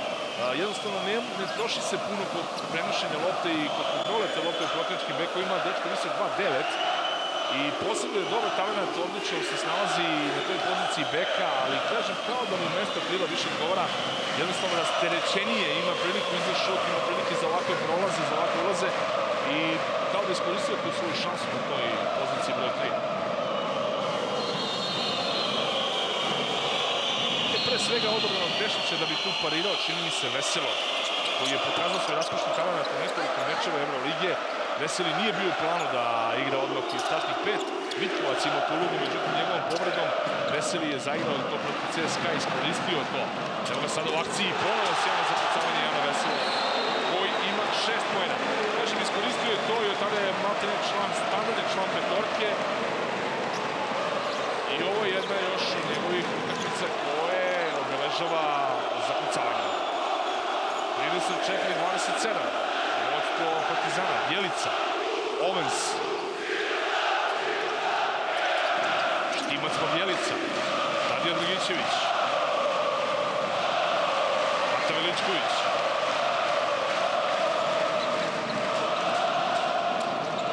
jednostavno ne, ne troši se puno kod prenošenja lopte i kod kontrole te lopte u protivničkim bekovima. Dečko visok 2-9 i posebno je dobar talent, odlično se snalazi na toj poziciji beka, ali kažem kao da mu mesto krila više odgovara, jednostavno rasterećenije, ima priliku iza šut, ima prilike za ovakve prolaze, za ovakve ulaze i kao da iskoristio tu svoju šansu na toj poziciji broj 3. pre svega odobranog Pešića da bi tu parirao, čini mi se veselo, koji je pokazao svoj raskošni talent nakon nekoliko mečeva Evrolige. Veseli nije bio u planu da igra odmah iz startnih pet. Vitkovac ima tu ulogu, međutim njegovom povredom Veseli je zaigrao to protiv CSKA, iskoristio to. Evo ga sada u akciji, ponovo sjajno zapucavanje Jana Vesela, koji ima šest pojena. Kažem, iskoristio je to i od tada je Maltene član, standardni član petorke. I ovo je jedna još njegovih utakmica koje obeležava zakucavanje. 34-27. Partizana. Bjelica. Ovens. Štimac po Bjelica. Tadija Dragićević. Mata Veličković.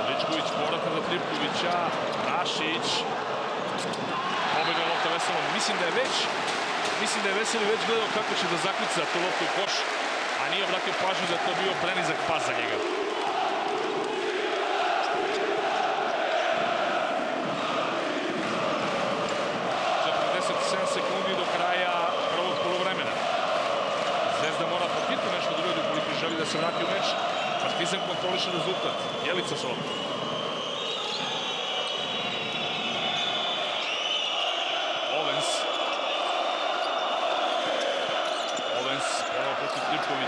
Veličković povrata za Tripkovića. Rašić. Pobjega lopta veselo. Mislim da je već Mislim da je Veseli već gledao kako će da zakuca to loptu u koš, obratio pažnju da je to bio prenizak pas za njega. sekundi do kraja prvog polovremena. Zvezda mora po hitno nešto da uradi želi da se vrati u meč. Partizan kontroliše rezultat. Jelica sa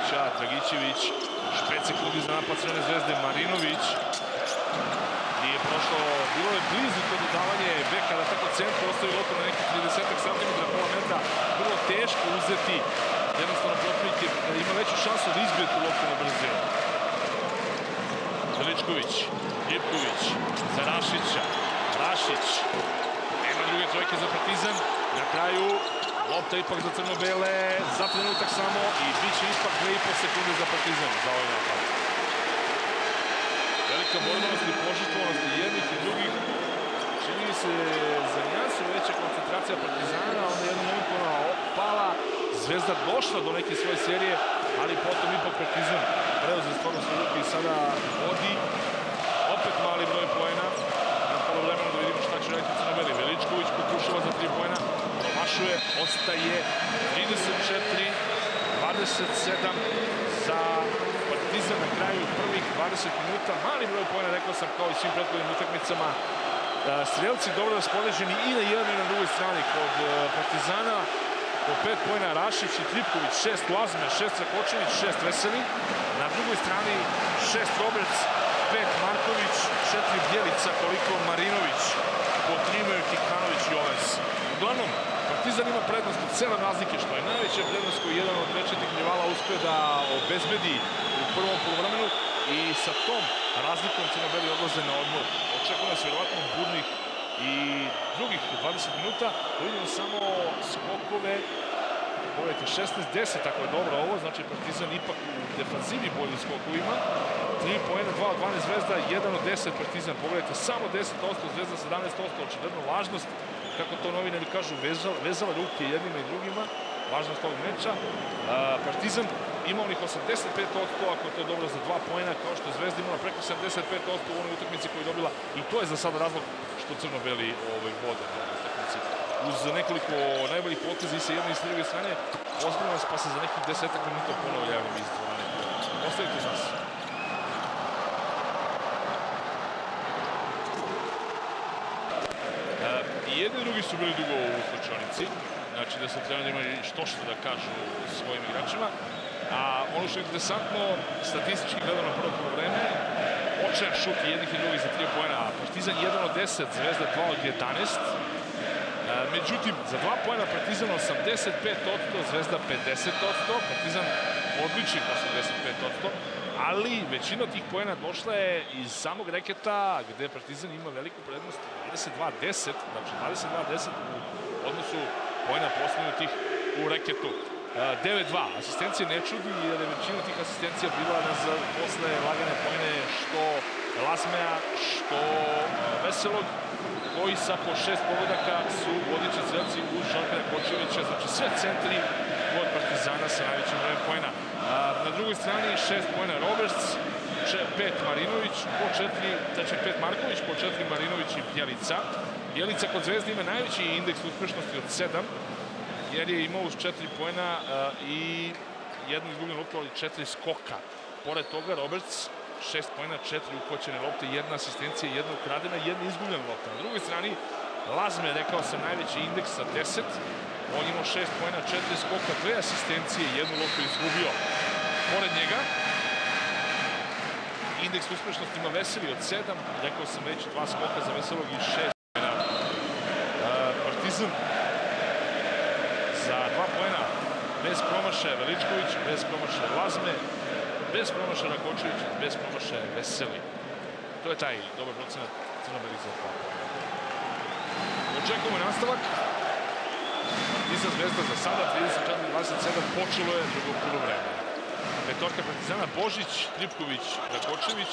loptom. Dragićević, 5 sekundi za napad Crvene zvezde, Marinović. Nije prošlo, bilo je blizu to dodavanje beka da tako centru ostavi loptu na nekih 30 cm, pola metra. Vrlo teško uzeti, jednostavno protivnik je ima veću šansu da izbije tu loptu na brzinu. Veličković, Ljipković, za Rašića, Rašić, nema druge trojke za Partizan, na kraju Lopta ipak za crno-bele, za trenutak samo i bit će ipak 2,5 sekunde za Partizan za ovaj napad. Velika borbanost i požitvovanost jednih i drugih. Čini se za njansu veća koncentracija Partizana, onda jednom momentu ona opala. Zvezda došla do neke svoje serije, ali potom ipak Partizan preuzeo stvarno svoje ruke i sada vodi. Opet mali broj poena. Na polovremenu da vidimo šta će raditi crno-beli. Veličković pokušava za tri poena promašuje, ostaje 34, 27 za Partizan na kraju prvih 20 minuta. Mali broj pojena, rekao sam, kao i svim prethodnim utakmicama. E, strelci dobro raspodeženi i na jednoj i na drugoj strani kod e, Partizana. Po pet pojena Rašić i Tripković, šest Lazme, šest Rakočević, šest Veseli. Na drugoj strani šest Roberts, pet Marković, četiri Bjelica, koliko Marinović, po tri imaju Kikanović i Ovens. Uglavnom, Partizan ima prednost od 7 razlike, što je najveća prednost koju jedan od večetih rivala uspio da obezbedi u prvom polovremenu i sa tom razlikom Crnobeli odlaze na odmor. Očekuje nas vjerovatno budnih i drugih 20 minuta. Vidimo samo skokove Pogledajte, 16-10, ako je dobro ovo, znači Partizan ipak u defanzivi bolji skokovima. 3 poena, 2 od 12 zvezda, 1 od 10 Partizan. Pogledajte, samo 10%, zvezda 17%, očigledno važnost kako to novinari kažu, vezala, vezala ruke jednima i drugima, važnost ovog meča. Partizan ima onih 85% ako je to dobro za dva pojena, kao što Zvezda imala preko 75% u onoj utakmici koju je dobila i to je za sada razlog što crno-beli ovaj, vode. Uz nekoliko najboljih poteza i sa jedne i sa druge strane, ozbiljno nas pa se za nekih desetak minuta ponovo javim iz dvorane. Ostavite uz nas. jedni i drugi su bili dugo u slučajnici. Znači da su treneri imali što što da kažu svojim igračima. A ono što je interesantno, statistički gledano prvo vreme, očajan šut jednih i drugih za 3 pojena. Partizan 1 od 10, Zvezda 2 od 11. Međutim, za dva pojena Partizan 85%, Zvezda 50%, Partizan odličnih 85%, ali većina tih pojena došla je iz samog reketa gde Partizan ima veliku prednost 22-10, znači 22-10 u odnosu pojena posljednutih u reketu. 9-2. Asistencije ne čudi jer je većina tih asistencija bila na posle lagane pojene što Lasmeja, što Veselog, koji sa po šest pogodaka su vodiči zelci u Žalkana Kočevića, znači sve centri kod Partizana sa najvećim brojem pojena. Na drugoj strani šest pojena Roberts, pet Marinović, po četiri, znači pet Marković, po četiri Marinović i Bjelica. Bjelica kod Zvezde ima najveći indeks uspešnosti od sedam, jer je imao uz četiri pojena i jednu izgubljenu loptu, ali četiri skoka. Pored toga, Roberts, šest pojena, četiri ukoćene lopte, jedna asistencija, jedna ukradena, jedna izgubljena lopta. Na drugoj strani, Lazme, rekao sam, najveći indeks sa deset. On imao šest pojena, četiri skoka, dve asistencije, jednu loptu izgubio. Pored njega, indeks uspešnosti ima Veseli od 7, rekao sam već dva skoka za Veselog i šest pojena. Partizan za dva pojena bez promašaja Veličković, bez promašaja Lazme, bez promašaja Rakočević, bez promašaja Veseli. To je taj dobar procenat Crnobeli za dva Očekujemo nastavak. Partizan Zvezda za sada 34-27 počelo je drugo prvo vreme. Petorka Partizana Božić, Tripković, Rakočević,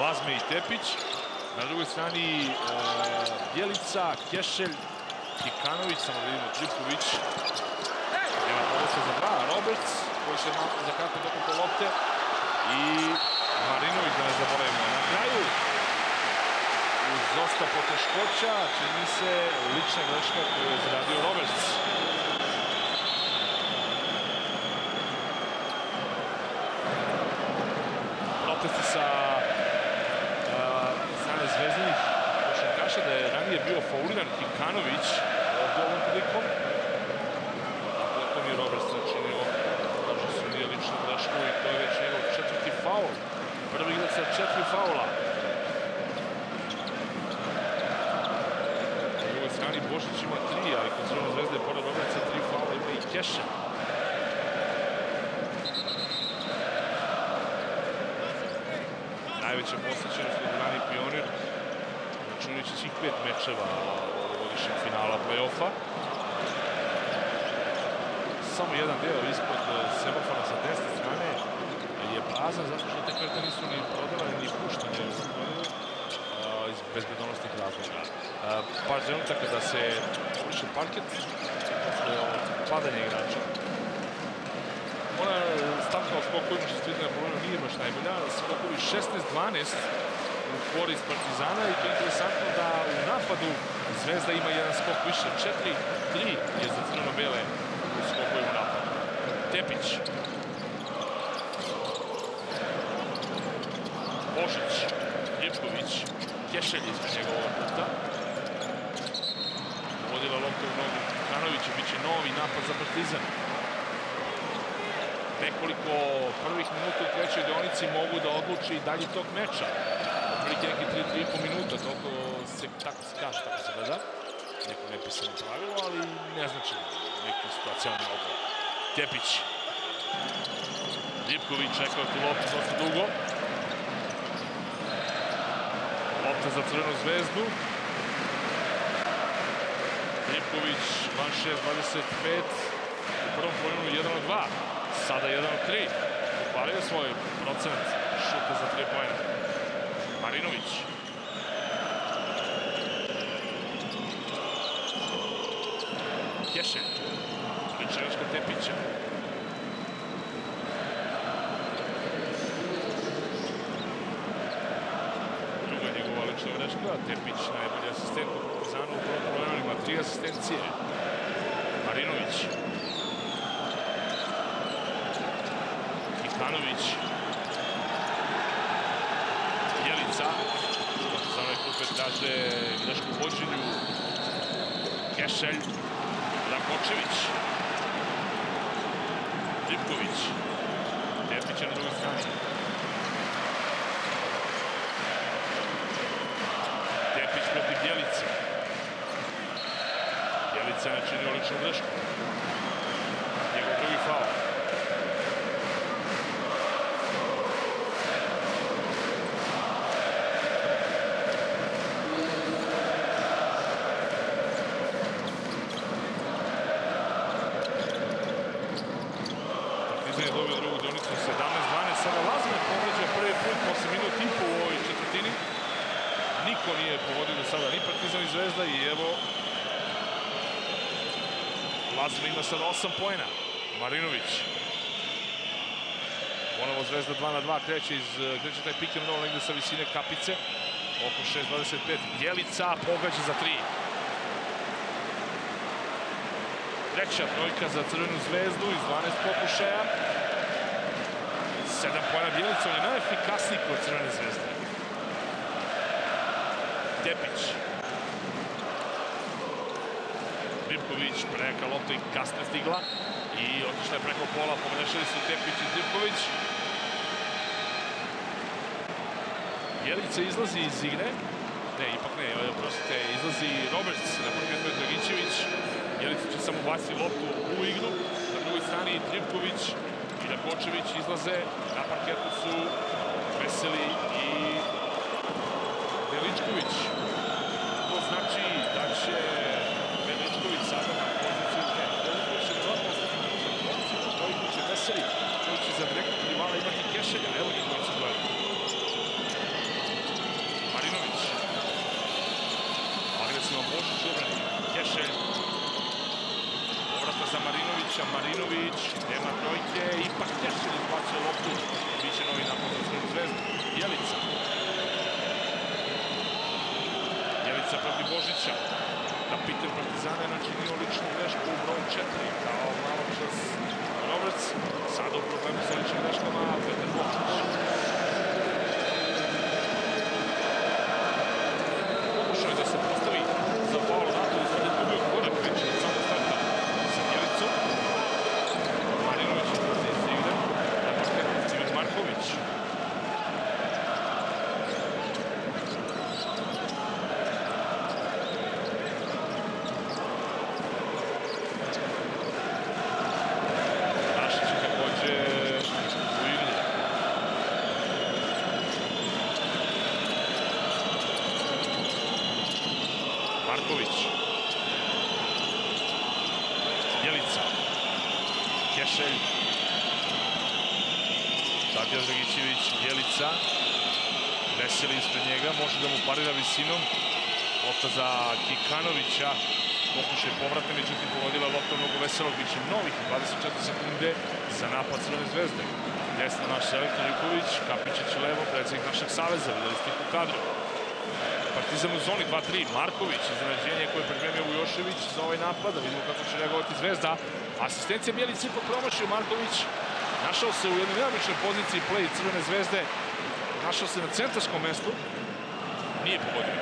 Lazme i Tepić. Na drugoj strani e, Bjelica, Kešelj, Kikanović, samo da vidimo Tripković. Nema pogosta za dva, Roberts, koji se za kratko dokupa lopte. I Marinović, da ne zaboravimo. Na kraju, uz dosta poteškoća, čini se lična greška koju je zaradio Roberts. Protesti sa strane Zvezdinih košarkaša da je ranije bio fauliran Kikanović ovde ovom prilikom. A potom je Roberts načinio kaže su nije lična greška i to je već njegov četvrti faul. Prvi igrac sa četiri faula. Na drugoj strani Bošić ima tri, ali kod Crvena zvezda je pored Robertsa tri faula ima i Keša. Najveća posvećenost u Dvorani Pionir, računajući svih pet mečeva ovogodišnjeg finala play-offa. Samo jedan deo ispod semafora sa desne strane prazan zato što te karte nisu ni prodavane ni puštane iz bezbedonosnih razloga. Par trenutaka da se uliče parket posle padanja igrača. Ona stavka o skokovima što ste videli na problemu nije baš najbolja. Skokovi 16-12 u korist Partizana i to je interesantno da u napadu Zvezda ima jedan skok više. 4-3 je za crno-bele u skokovima napadu. Tepić. Božić. Ljepković. Kešelj ispred njegovog puta. Vodila lopta u nogu Kanovića. Biće novi napad za Partizan nekoliko prvih minuta u trećoj deonici mogu da odluči dalji tok meča. Otprilike neki 3-3,5 minuta, toliko se, tako se kaže, tako se gleda. Neko nepisano pravilo, ali ne znači neki situacijalni odgovor. Kepić. Ljipković čekao tu loptu dosta dugo. Lopta za Crvenu zvezdu. Ljipković, van 6-25. U prvom poljenu 1 od 2. Sada 1 od 3. Upalio svoj procent šuta za 3 pojene. Marinović. Kešelj. Ličevička Tepića. Druga njegova lična greška. Tepić, najbolji asistent u Partizanu u prvom problemu, ima tri asistencije. Marinović. Kikanović. Jelica. Za onaj klupe traže grešku vođenju. Kešelj. Rakočević. Lipković. Tepić je na drugoj strani. Tepić protiv Jelice. Jelica je načinio ličnu grešku. Njegov drugi faul. niko nije pogodio do sada, ni Partizan i Zvezda i evo Lazar ima sad 8 pojena. Marinović. Ponovo Zvezda 2 na 2 kreće, iz, kreće taj pik and roll negde sa visine kapice. Oko 6.25. Bjelica pogađa za 3. Treća trojka za Crvenu zvezdu iz 12 pokušaja. 7 pojena Bjelica, on je najefikasniji kod Crvene zvezde. Tepić. Tripković, preka lopta i kasne stigla. I otišla je preko pola, pomešali su Tepić i Tripković. Bjelica izlazi iz igre. Ne, ipak ne, prostite, izlazi Roberts, na parketu je Dragićević. Bjelica će samo baciti loptu u igru. Na drugoj strani Tripković i Rakočević izlaze. Na parketu su Veseli i Veličković. To znači da će Veličković sada na poziciju ne. Veličković će verovatno ostati na poziciju, Stojković će Veseli, koji će za direktnog Kešelja. Evo njihovi se gledaju. Marinović. Agresivno Božić ubrani. Kešelj. Povrata za Marinovića. Marinović nema trojke. Ipak Kešelj izbacuje loptu. Biće novi napad za Crvenu zvezdu. Jelica. Jelica protiv Božića. Kapitan Partizana je načinio ličnu grešku u broju 4. Kao malo čas Roberts. Sada u problemu sa ličnim greškama Petar Božić. Pokušao je da se postavi za faul NATO i sada je dobio korak već od samog starta sa Bjelicom. Marinović izlazi iz igre. Na parketu Cimit Marković. Rašić je takođe u igri. Marković. Jelica. Kešelj. Tadija Jelica. Veseli ispred njega, može da mu parira visinom. Lopta za Kikanovića. Pokušaj povratne, međutim pogodila lopta mnogo veselog. Biće novih 24 sekunde za napad Crvene zvezde. Desno naš selektor Juković, Kapičić levo, predsjednik našeg saveza, videli ste u kadru. Partizan u zoni 2-3, Marković, iznenađenje koje je pripremio Vujošević za ovaj napad, da vidimo kako će reagovati Zvezda. Asistencija Bjelica ipak promašio Marković, našao se u jednoj neobičnoj poziciji play Crvene zvezde, našao se na centarskom mestu, nije pogodio.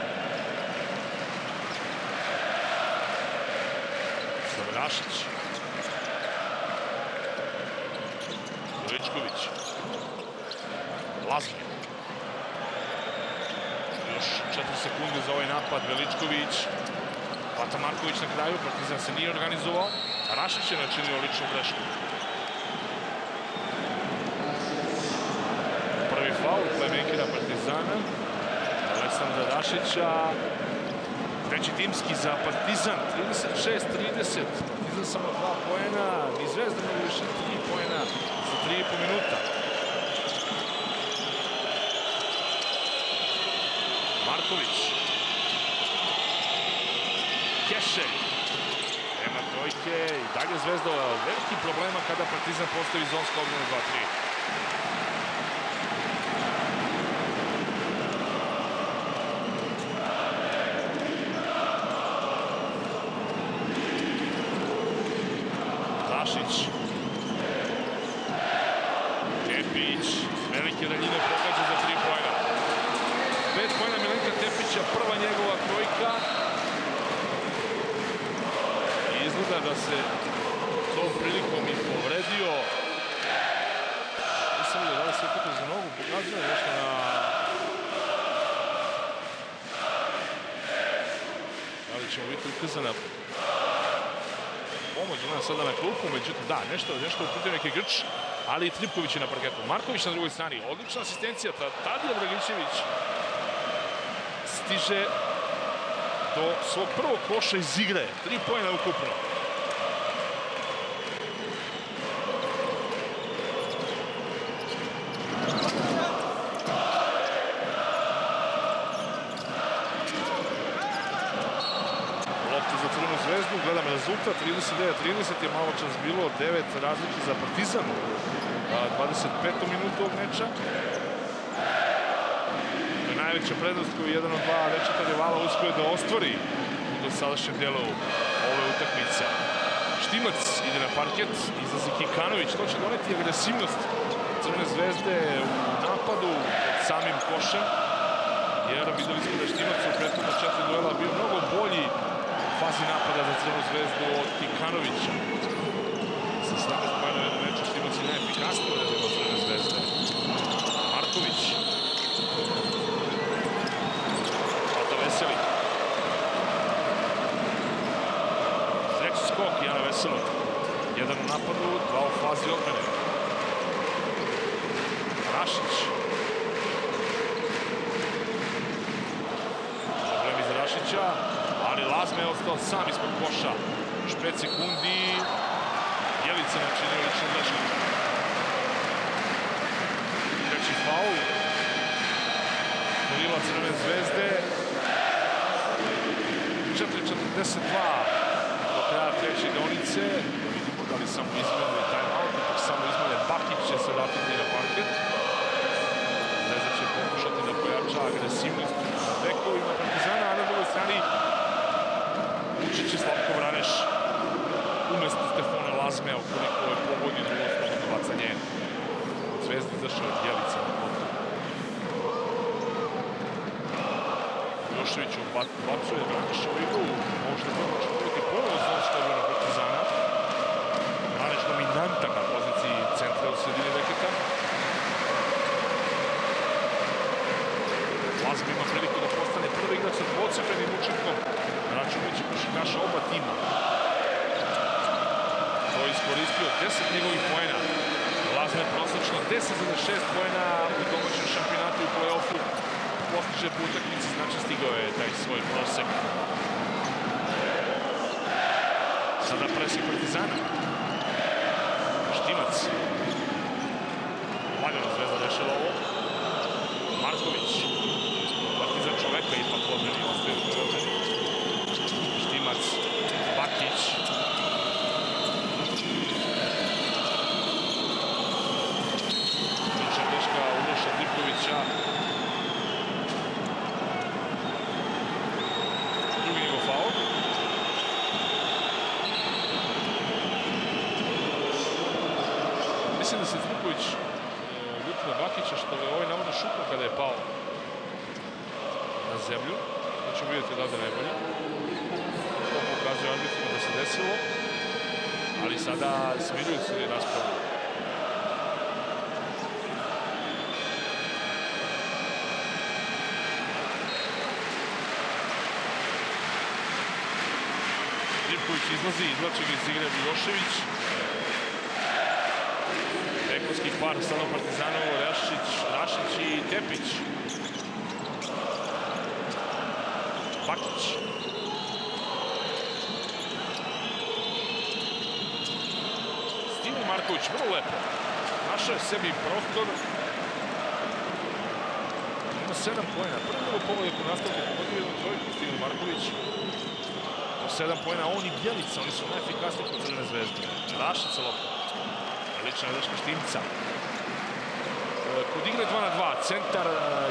Stavrašić. Veličković. Lazlija. Još 4 sekunde za ovaj napad. Veličković. Pata Marković na kraju. Partizan se nije organizovao. Rašić je načinio ličnu grešku. Klemenkina Partizana. Aleksandra Rašića. Treći timski za Partizan. 36-30. Partizan samo dva poena. Ni Zvezda mogu više tri poena za 3,5 minuta. Marković. Kešelj. Nema trojke i dalje Zvezda veliki problema kada Partizan postavi zonska odbrana 2-3. Rašić. Tepić. Velike daljine pogađa za tri pojena. Pet pojena Milenka Tepića, prva njegova trojka. I izgleda da se tom prilikom i povredio. Vidio da li se uputio za nogu, pokazuje nešto na... Da li ćemo biti ukazana pomoć, gledam sada na klupu, međutim, da, nešto, nešto uputio neki grč, ali i Tripković je na parketu. Marković na drugoj strani, odlična asistencija, Tadija Dragićević stiže do svog prvog koša iz igre. Tri pojena ukupno. za Crvenu zvezdu. Rezultat, 39-30 je malo čas bilo, 9 razlike za Partizan u 25. minutu ovog meča. To je najveća prednost koju jedan od dva večeta rivala uspio da ostvari u dosadašnjem delu ove utakmice. Štimac ide na parket, izlazi Kikanović, to će doneti agresivnost Crvene zvezde u napadu pod samim košem, jer videli smo da je Štimac u prethodno četiri duela bio mnogo bolji fazi napada za Crvenu zvezdu od Kikanovića. Sa 17 pojena jednom meču Štimac je najefikasniji od jednog Crvene zvezde. Marković. Ata Veseli. Treći skok Jana Veselog. Jedan u napadu, dva u fazi odmene. Rašić. Problemi za Rašića, ali Lazme je ostao sam ispod koša. Još 5 sekundi. Jelica načinio ličnu grešku. Treći faul. Krila Crvene zvezde. 4.42 do kraja treće gonice. Da vidimo da li samo i time-out, ipak samo izmene Bakić će se vratiti na parket. Zvezda će pokušati da pojača agresivnost na bekovima učit će Slavko Vraneš umesto Stefana Lazmea ukoliko je pogodi drugo slobodno bacanje od Zvezde izašao od Jelica na klopu. Milošević ubacuje Vraneš u igru, možda to će biti ponovo zonska odbrana Partizana. Vraneš dominantan na poziciji centra u sredini reketa. Lazme ima priliku da postane prvi igrač sa dvocepenim učinkom, računajući košarkaša oba tima. To je iskoristio 10 njegovih prosečno 10 za 6 poena u domaćem šampionatu i play-offu. Postiže po utakmici, znači stigao je taj svoj prosek. Sada presik Partizana. Štimac. Lagano Zvezda rešila ovo. Marković. Partizan čoveka ipak odmeni, ostaje u odmeni. Štimac. Bakić. Ključna greška Uroša Divkovića. Drugi njegov faul. Mislim da se Triković na Bakića što je ovaj navodno šutno kada je pao na zemlju. To ćemo vidjeti da je najbolji. To pokazuje arbitrima da se desilo. Ali sada smiruju se raspravu. Živković izlazi, izlači ga iz igre Milošević. Par sada Partizanovo, Rašić, Rašić i Tepić. Bakić. Stine Marković, vrlo lepo. Našao je sebi prostor. Ima sedam pojena. Prvo pogledaj po nastavku pogodio jednu trojku Stine Marković. Po sedam pojena on i Bjelica, oni su najefikasniji kod Crvene zvezde. Rašić sa loptom. Lična greška Štimca. Kod igre 2 na 2, centar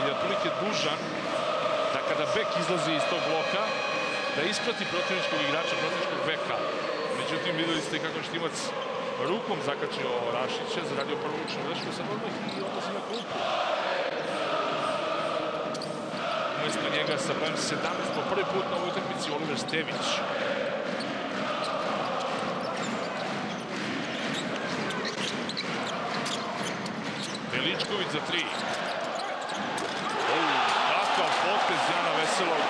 je otprilike dužan da kada bek izlazi iz tog bloka, da isprati protivničkog igrača, protivničkog beka. Međutim, videli ste kako je Štimac rukom zakačio Rašića, zaradio prvu ličnu grešku, sad odmah i odlazi na klupu. Umesto njega sa brojem 17 po prvi put na ovoj utakmici Oliver Stević. Veličković za tri. Kakav potez Jana Veselog.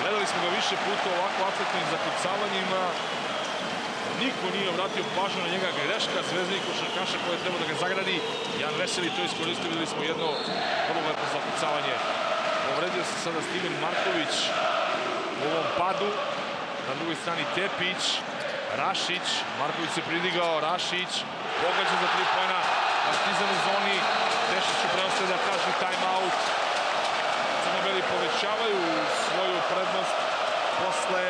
Gledali smo ga više puta ovako atletnim zakucavanjima. Niko nije obratio pažnju na njega. Greška zvezdanih košarkaša koje treba da ga zagradi. Jan Veseli to iskoristio. Videli smo jedno vrlo lepo zakucavanje. Povredio se sada Steven Marković u ovom padu. Na drugoj strani Tepić. Rašić. Marković se pridigao. Rašić. Pogađa za tri pojena. Partizan u zoni. Tešiću preostaje da kaže time-out. Crnobeli povećavaju svoju prednost posle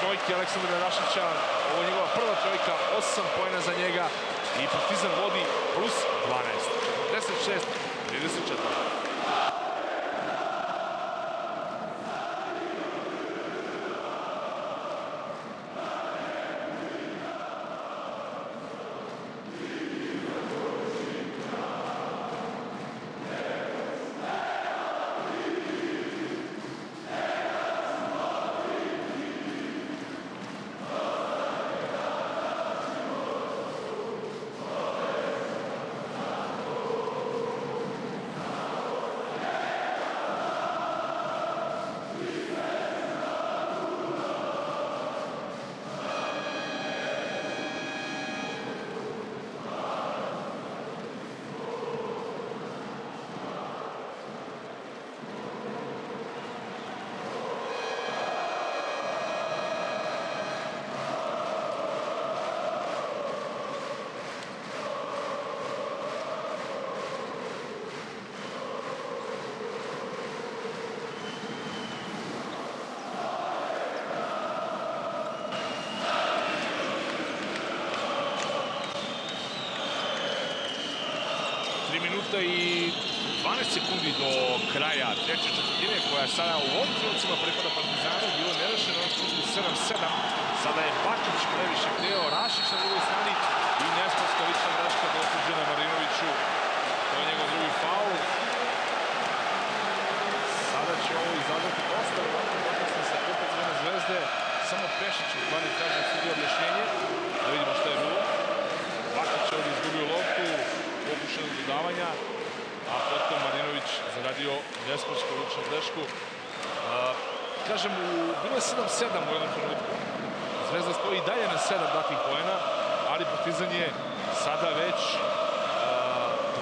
trojke Aleksandra Rašića. Ovo je njegova prva trojka, 8 pojena za njega i Partizan vodi plus 12. 10-6, 34. minuta i 12 sekundi do kraja treće četvrtine koja sada u ovom trenucima pripada Partizanu, bilo nerešeno u trenutku 7-7. Sada je Bakić previše hteo, Rašić na drugoj strani i nesposka lična greška dosuđena Marinoviću. To je njegov drugi faul. Sada će ovo izazvati dosta verovatno dopisno sa kupa Crvene zvezde. Samo Pešić u stvari kaže sudi objašnjenje. Da vidimo šta je bilo. Bakić je ovdje izgubio loptu, pokušaj dodavanja, Zaradio nespočku ličnu grešku. Kažem, bilo je 7-7 u jednom trenutku. Zvezda stoji i dalje na 7 datih pojena, ali Partizan je sada već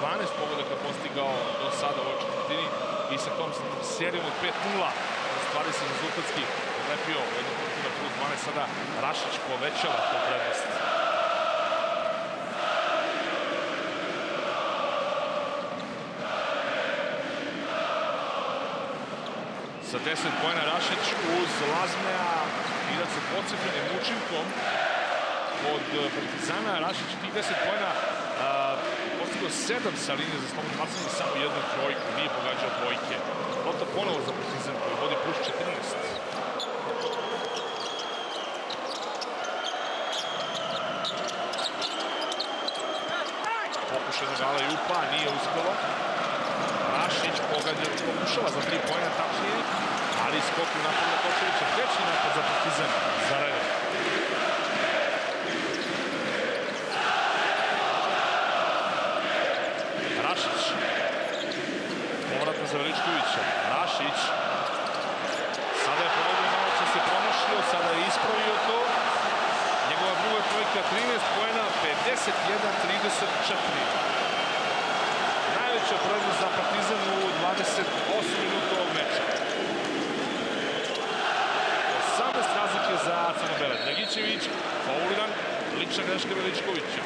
12 pogodaka postigao do sada u ovoj četvrtini i sa tom serijom od 5-0 stvari se rezultatski odlepio u trenutku na plus 12. Sada Rašić povećava to prednost. Sa 10 pojena Rašić uz Lazmeja igrač sa pocepljenim učinkom od Partizana. Rašić tih 10 pojena postigao 7 sa linije za slobodno bacanje, samo jednu trojku, nije pogađao dvojke. Lota ponovo za Partizan koji vodi plus 14. Pokušaj na Gala Jupa, nije uspelo. Rašić pogađa, покушава за три поена tačnije, ali skok u napad na Kočevića. Treći napad za Partizan, za redom. Rašić. Povratno za Veličkovića. Rašić. Sada je pogodio malo će se promašio, sada je ispravio to. Njegova druga trojka 13 pojena, 51-34 najveća prednost za Partizan u 28 minuta ovog meča. 18 razlike za Crnobele. Dragićević, fauliran, lična greška Veličkovića.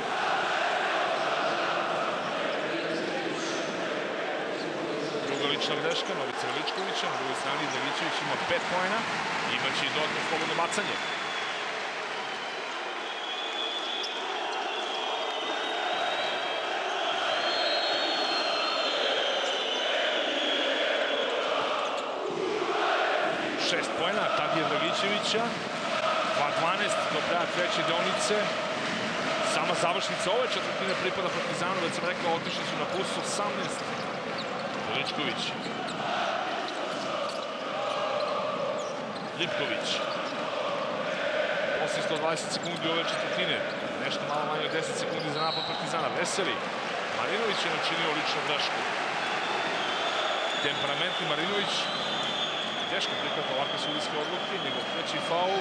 Druga lična greška, Novica Veličkovića, na drugoj strani Dragićević ima 5 pojena, imaće i dodatno slobodno bacanje. šest pojena, Tadija Dragićevića. 2-12 do kraja treće deonice. Sama završnica ove četvrtine pripada Partizanu, već sam rekao, otišli su na plus 18. Veličković. Lipković. Posle 120 sekundi ove četvrtine. Nešto malo manje od 10 sekundi za napad Partizana. Veseli. Marinović je načinio ličnu grešku. Temperamentni Marinović teško prihvata ovakve sudijske odluke, njegov treći faul.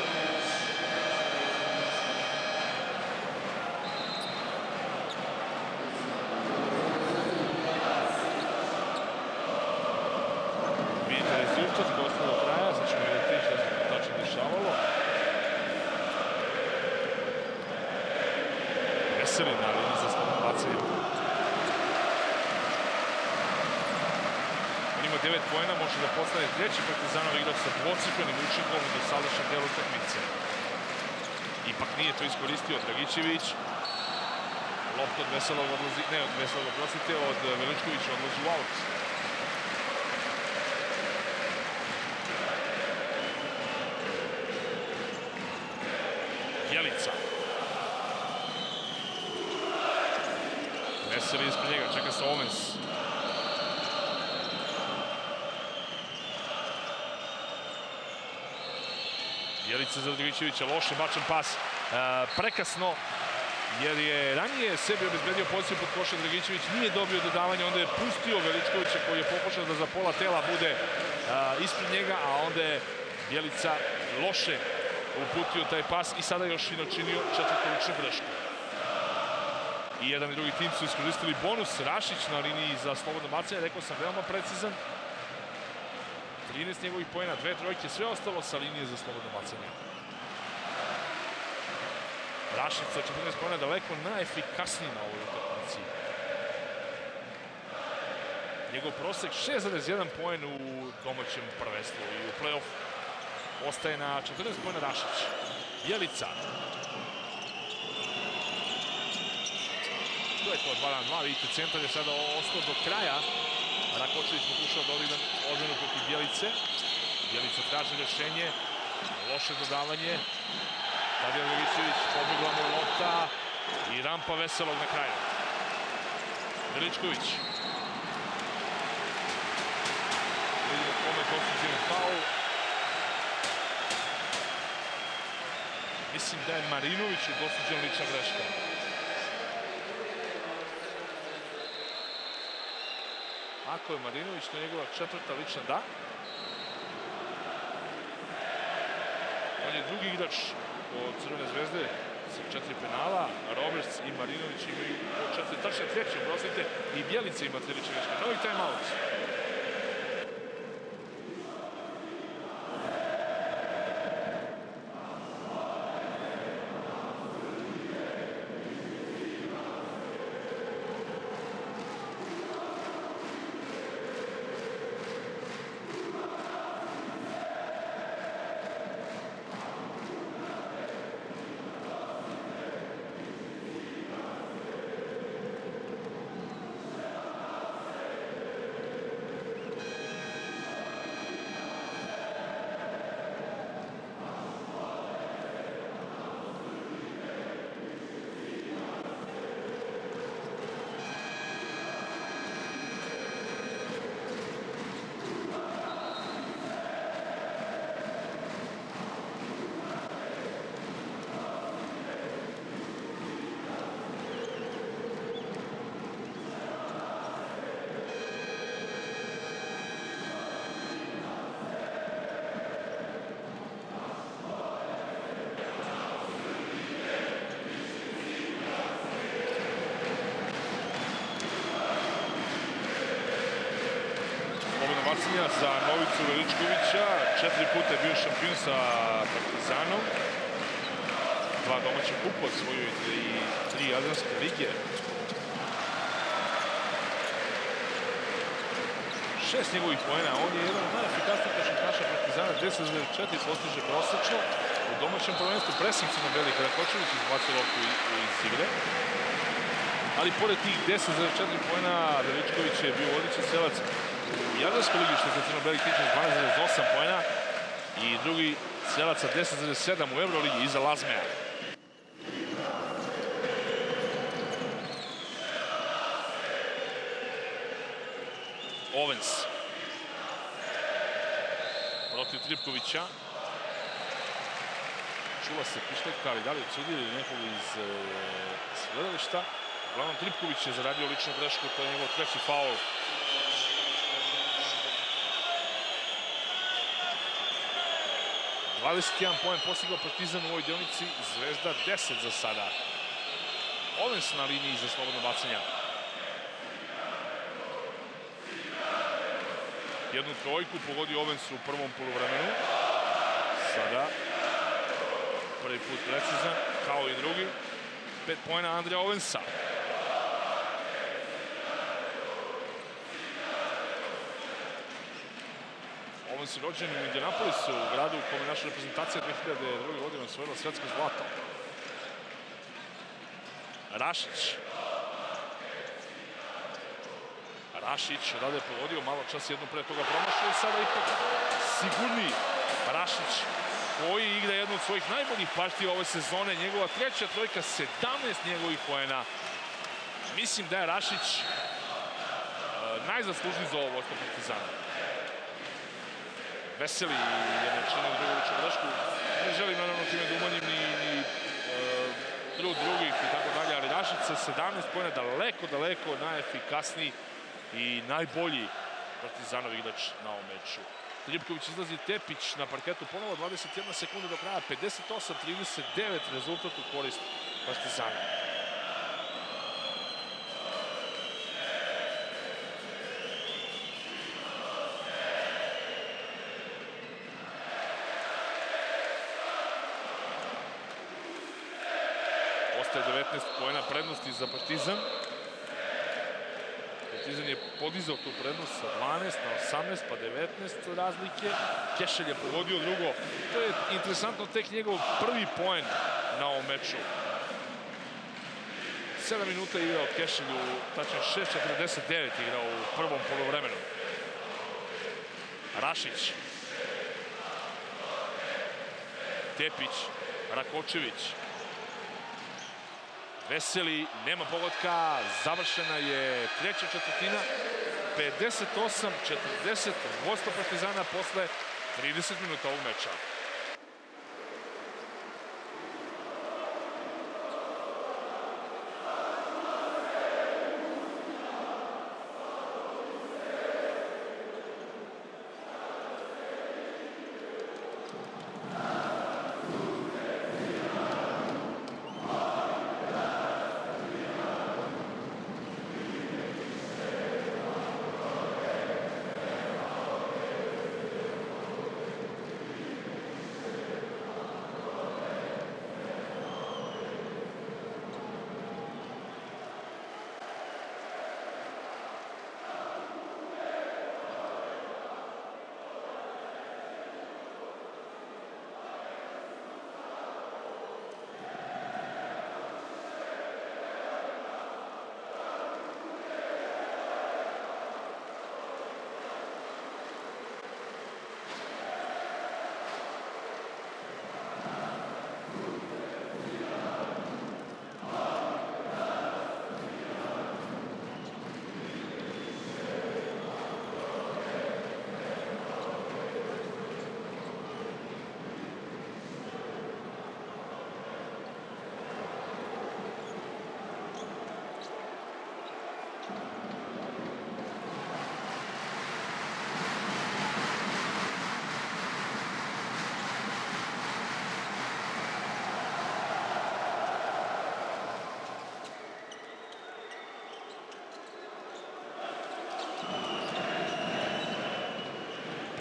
Vidite rezultat koji do kraja, sad ćemo vidjeti šta se tačno dešavalo. Veseli na liniji za slobodno bacanje. Ima 9 pojena, može da postane treći partizanov igrač sa dvocifrenim učinkom u dosadašnjem delu utakmice. Ipak nije to iskoristio Dragićević. Lopta od Veselog odlazi, ne od Veselog, oprostite, od Veličkovića odlazi u aut. Jelica. Veseli ispred njega, čeka se Omens. Za Dragićevića, loše bačan pas. E, prekasno, jer je ranije sebi obezbedio poziciju pod koša Dragićević, nije dobio dodavanje, onda je pustio Veličkovića koji je pokušao da za pola tela bude a, ispred njega, a onda je Bjelica loše uputio taj pas i sada još i načinio četvrtoličnu grešku. I jedan i drugi tim su iskoristili bonus. Rašić na liniji za slobodno bacanje, rekao sam, veoma precizan. 13 njegovih pojena, dve trojke, sve ostalo sa linije za slobodno bacanje. Rašić sa 14 pojena daleko najefikasniji na ovoj utakmici. Njegov prosek 6,1 poen u domaćem prvenstvu i u play-off ostaje na 14 pojena Rašić. Jelica. To je to 2 na 2, vidite, centar je sada ostao do kraja. Rakočević pokušao da odigra odmenu protiv Bjelice. Bjelica traži rešenje, loše dodavanje. Tadija Dragićević pobegla mu lopta i rampa Veselog na kraju. Veličković. Vidimo kome dosuđen faul. Mislim da je Marinović u dosuđen lična greška. Ako je Marinović, to je njegova četvrta lična, da. On je drugi igrač od Crvene zvezde sa četiri penala. Roberts i Marinović imaju četiri, tačne treće, oprostite, i Bjelica ima tri lične greške. Novi time-out. Bacanja za Novicu Veličkovića. Četiri puta je bio šampion sa Partizanom. Dva domaća kupa osvojio i tri, Jadranske lige. Šest njegovih pojena. On je jedan od najefikasnijih košarkaša Partizana. 10 postiže prosečno. U domaćem prvenstvu presing su na Beli Krakočević izbacio loptu iz igre. Ali pored tih 10 pojena Veličković je bio odličan selac u Jadranskoj ligi što se Crno-Beli tiče 12,8 pojena i drugi celac sa 10,7 u Euroligi iza Lazmeja. Ovens. Protiv Tripkovića. Čula se pištetka, ali da li odsudili nekog iz e. Uglavnom, Tripković je zaradio ličnu grešku, to je njegov treći faul 21 poen postigao Partizan u ovoj dionici, Zvezda 10 za sada. Ovens na liniji za slobodno bacanja. Jednu trojku pogodio Ovens u prvom polovremenu. Sada prvi put precizan, kao i drugi. Pet pojena Andreja Ovensa. Se rođen u Indianapolisu, u gradu u kome naša reprezentacija 2002. godine osvojila svetsko zlato. Rašić. Rašić odavde je pogodio, malo čas jednu pre toga promašao i sada ipak sigurni Rašić koji igra jednu od svojih najboljih partija ove sezone. Njegova treća trojka, 17 njegovih poena. Mislim da je Rašić uh, najzaslužniji za ovo vojstvo Partizana. Veseli je načinio drugu ličnu grešku. Ne želim naravno time da umanjim ni, ni uh, trud drugih i tako dalje, ali Rašić sa 17 pojena daleko, daleko najefikasniji i najbolji Partizanov igrač na ovom meču. Ljubković izlazi Tepić na parketu, ponovo 21 sekunda do kraja, 58-39 rezultat u korist Partizana. Ostaje 19 pojena prednosti za Partizan. Partizan je podizao tu prednost sa 12 na 18 pa 19 razlike. Kešelj je pogodio drugo. To je interesantno tek njegov prvi poen na ovom meču. 7 minuta je igrao Kešelj u tačnije 6.49 igrao u prvom polovremenu. Rašić. Tepić. Rakočević. Veseli, nema pogodka, završena je treća četvrtina, 58-40, vodstvo Partizana posle 30 minuta ovog meča.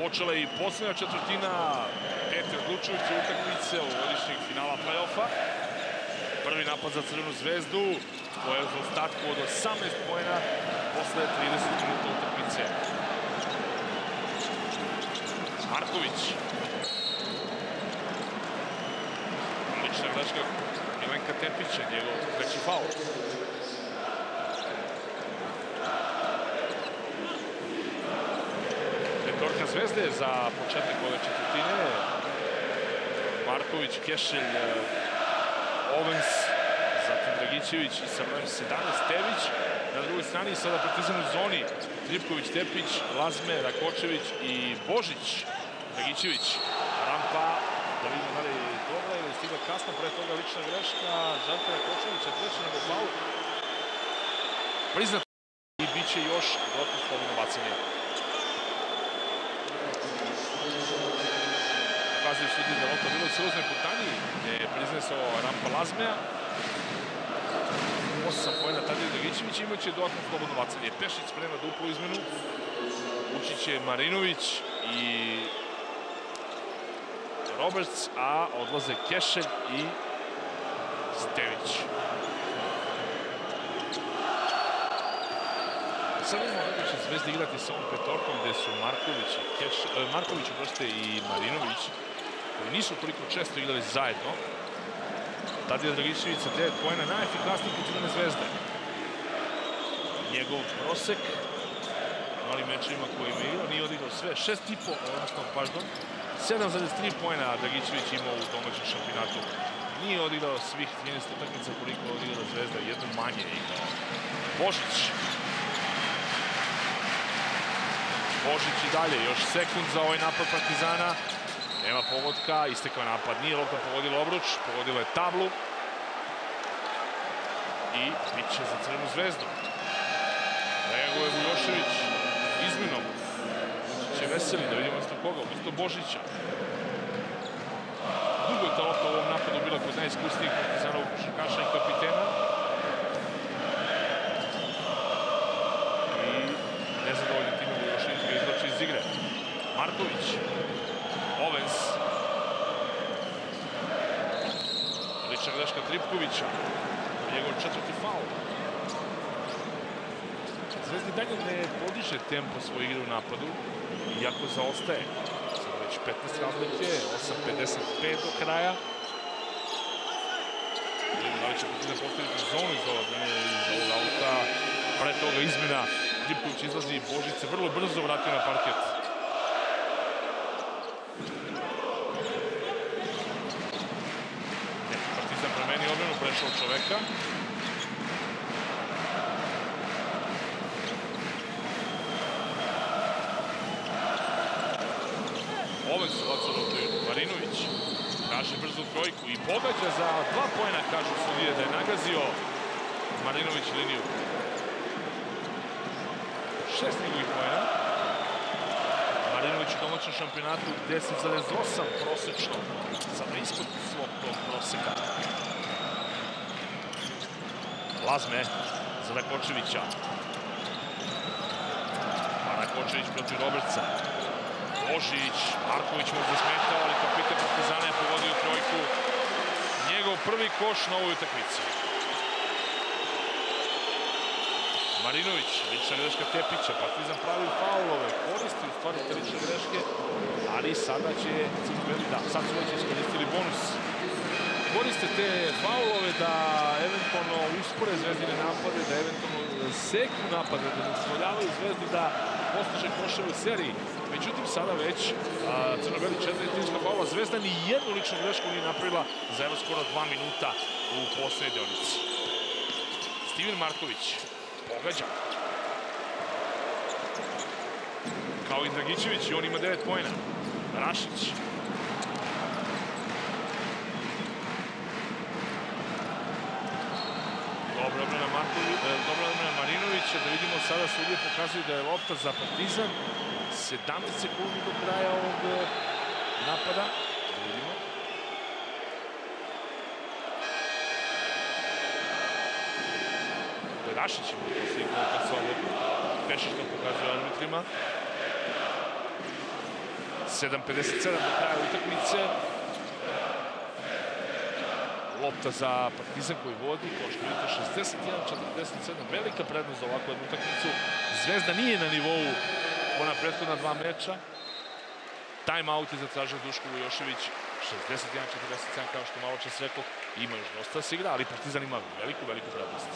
Počela i posljednja četvrtina pete odlučujuće utakmice ovogodišnjeg finala play-offa. Prvi napad za Crvenu zvezdu, koja je za ostatku od 18 pojena posle 30 minuta utakmice. Marković. Lična greška Milenka Tepića, njegov treći faul. Petorka Zvezde za početak ove četvrtine. Marković, Kešelj, Ovens, zatim Dragićević i sa brojem 17 Tević. Na drugoj strani sada Partizan u zoni. Tripković, Tepić, Lazme, Rakočević i Božić. Dragićević, rampa, da vidimo da li je dobra ili stigla kasno, pre toga lična greška, Željka Rakočevića, treći njegov faul. Priznat i bit će još slobodno bacanje. Pokazuju sudi da lopta bilo u celoznoj putanji, gde je priznao rampa Lazmeja. Osam pojena Tadej Dragićević imaće dodatno slobodno bacanje. Pešić sprema duplu izmenu. Ući će Marinović i Roberts, a odlaze Kešelj i Stević. sad vidimo kako će Zvezda igrati sa ovom petorkom gde su Marković, Keš, e, Marković i Marinović, koji nisu toliko često igrali zajedno. Tadija Dragičević sa 9 pojena, najefikasniji kod Crvene zvezde. Njegov prosek na onim mečima kojima igrao, nije odigrao sve, 6,5, odnosno, pardon, 7,3 pojena Dragičević imao u domaćem šampionatu. Nije odigrao svih 13 utakmica koliko je odigrao Zvezda, jednu manje je igrao. Božić. Božić i dalje, još sekund za ovaj napad Partizana. Nema pogodka, istekao napad, nije lopta pogodila obruč, pogodila je tablu. I bit će za Crvenu zvezdu. Reaguje Vujošević izmenom. Će veseli da vidimo isto koga, umesto Božića. Dugo je ta lopta u ovom napadu bila kod najiskusnijih Partizanov košarkaša i kapitena. I nezadovoljni time Vujošević ga izlači iz igre. Marković Ovens. Lična greška Tripkovića. Njegov četvrti faul. Zvezdi dalje ne podiže tempo svoje igre u napadu, iako zaostaje. Sada već 15 razlike, 8.55 do kraja. Da li će Partizan postaviti zonu iz ovog, iz ovog auta. Pre toga izmena Tripković izlazi Božice vrlo brzo vratio na parket. Partizan promeni odmenu, prešao čoveka. Oven se bacao loptu Marinović. Traži brzu trojku i pogađa za dva pojena, kažu sudije, da je nagazio Marinović liniju. Šest njegovih pojena. Marinović u domaćem šampionatu 10,8 prosečno, sada ispod svog tog proseka. Lazme za Rakočevića. Pa Rakočević protiv Robertsa. Božić, Marković mu zasmetao, ali kapitan Partizana je pogodio trojku. Njegov prvi koš na ovoj utakmici. Marinović, lična greška Tepića, Partizan pravi faulove, koristi u stvari te lične greške, ali sada će Crveni, da, sad su već iskoristili bonus. Koriste te faulove da eventualno uspore zvezdine napade, da eventualno seku napade, da dozvoljavaju zvezdi da postiže koševe u seriji. Međutim, sada već Crnobeli četiri timska faula. Zvezda ni jednu ličnu grešku nije napravila za evo skoro dva minuta u poslednje deonici. Steven Marković pogađa. Kao i Dragićević, on ima 9 pojena. Rašić. Dobra obrana Marković, e, dobra obrana Marinovića, da vidimo sada sudije pokazuju da je lopta za Partizan. 17 sekundi do kraja ovog e, napada. Da vidimo. Rašić ima posljednji gol kad se ovo Pešiška pokazuje arbitrima. 7.57 do kraja utakmice. Lopta za Partizan koji vodi, što vidite, 61-47. Velika prednost za ovakvu jednu utakmicu. Zvezda nije na nivou ona prethodna dva meča. Time out je zatražio Duško Vujošević. 61-47, kao što malo čas rekao. Ima još dosta da se igra, ali Partizan ima veliku, veliku prednost.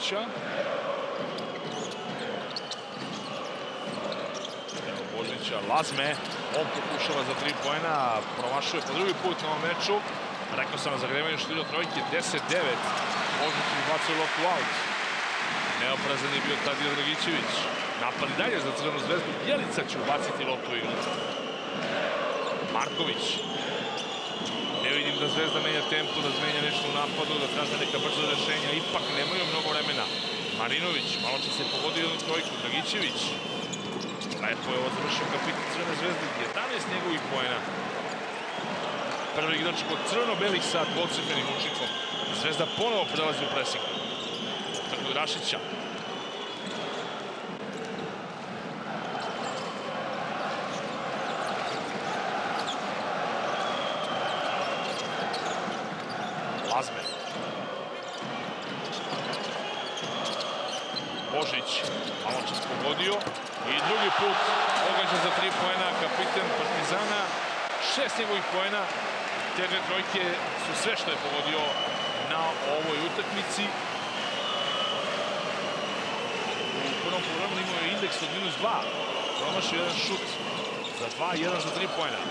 Božića. Evo Božića, Lazme, on pokušava za tri pojena, promašuje po drugi put na ovom meču. Rekao sam na zagrevanju štiro trojke, 10-9. Božić izbacuje loptu out. Neoprazan je bio Tadija Dragićević. Napad i dalje za Crvenu zvezdu. Jelica će ubaciti loptu igru. Marković. Da Zvezda menja tempo, da zmenja nešto u napadu, da traže neka brza rešenja. Ipak nemaju mnogo vremena. Marinović, malo će se pogodio jednu trojku. Dragićević. Lepo je ovo završio kapitan Crvene zvezde. 11 njegovih pojena. Prvi igrač kod crveno-belih sa dvocifrenim učinkom. Zvezda ponovo prelazi u presing. Tako je Rašića. Lazme. Božić, malo čas pogodio i drugi put pogađa za tri poena kapiten Partizana. Šest njegovih poena, te dve trojke su sve što je pogodio na ovoj utakmici. U prvom programu imao je indeks od minus 2. Promašio jedan šut za 2, jedan za 3 poena.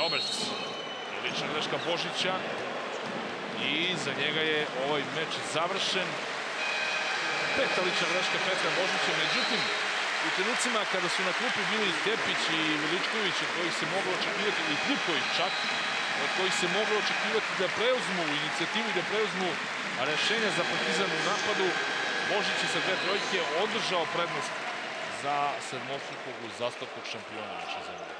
Roberts, lična greška Božića, i za njega je ovaj meč završen. Peta lična greška Petra Božića, međutim, u trenucima kada su na klupi bili Tepić i Veličković, od kojih se moglo očekivati, i Klipković čak, od kojih se moglo očekivati da preuzmu inicijativu i da preuzmu rešenja za partizan u napadu, Božić je sa dve trojke održao prednost za sedmostrukog uzastopnog šampiona naše zemlje.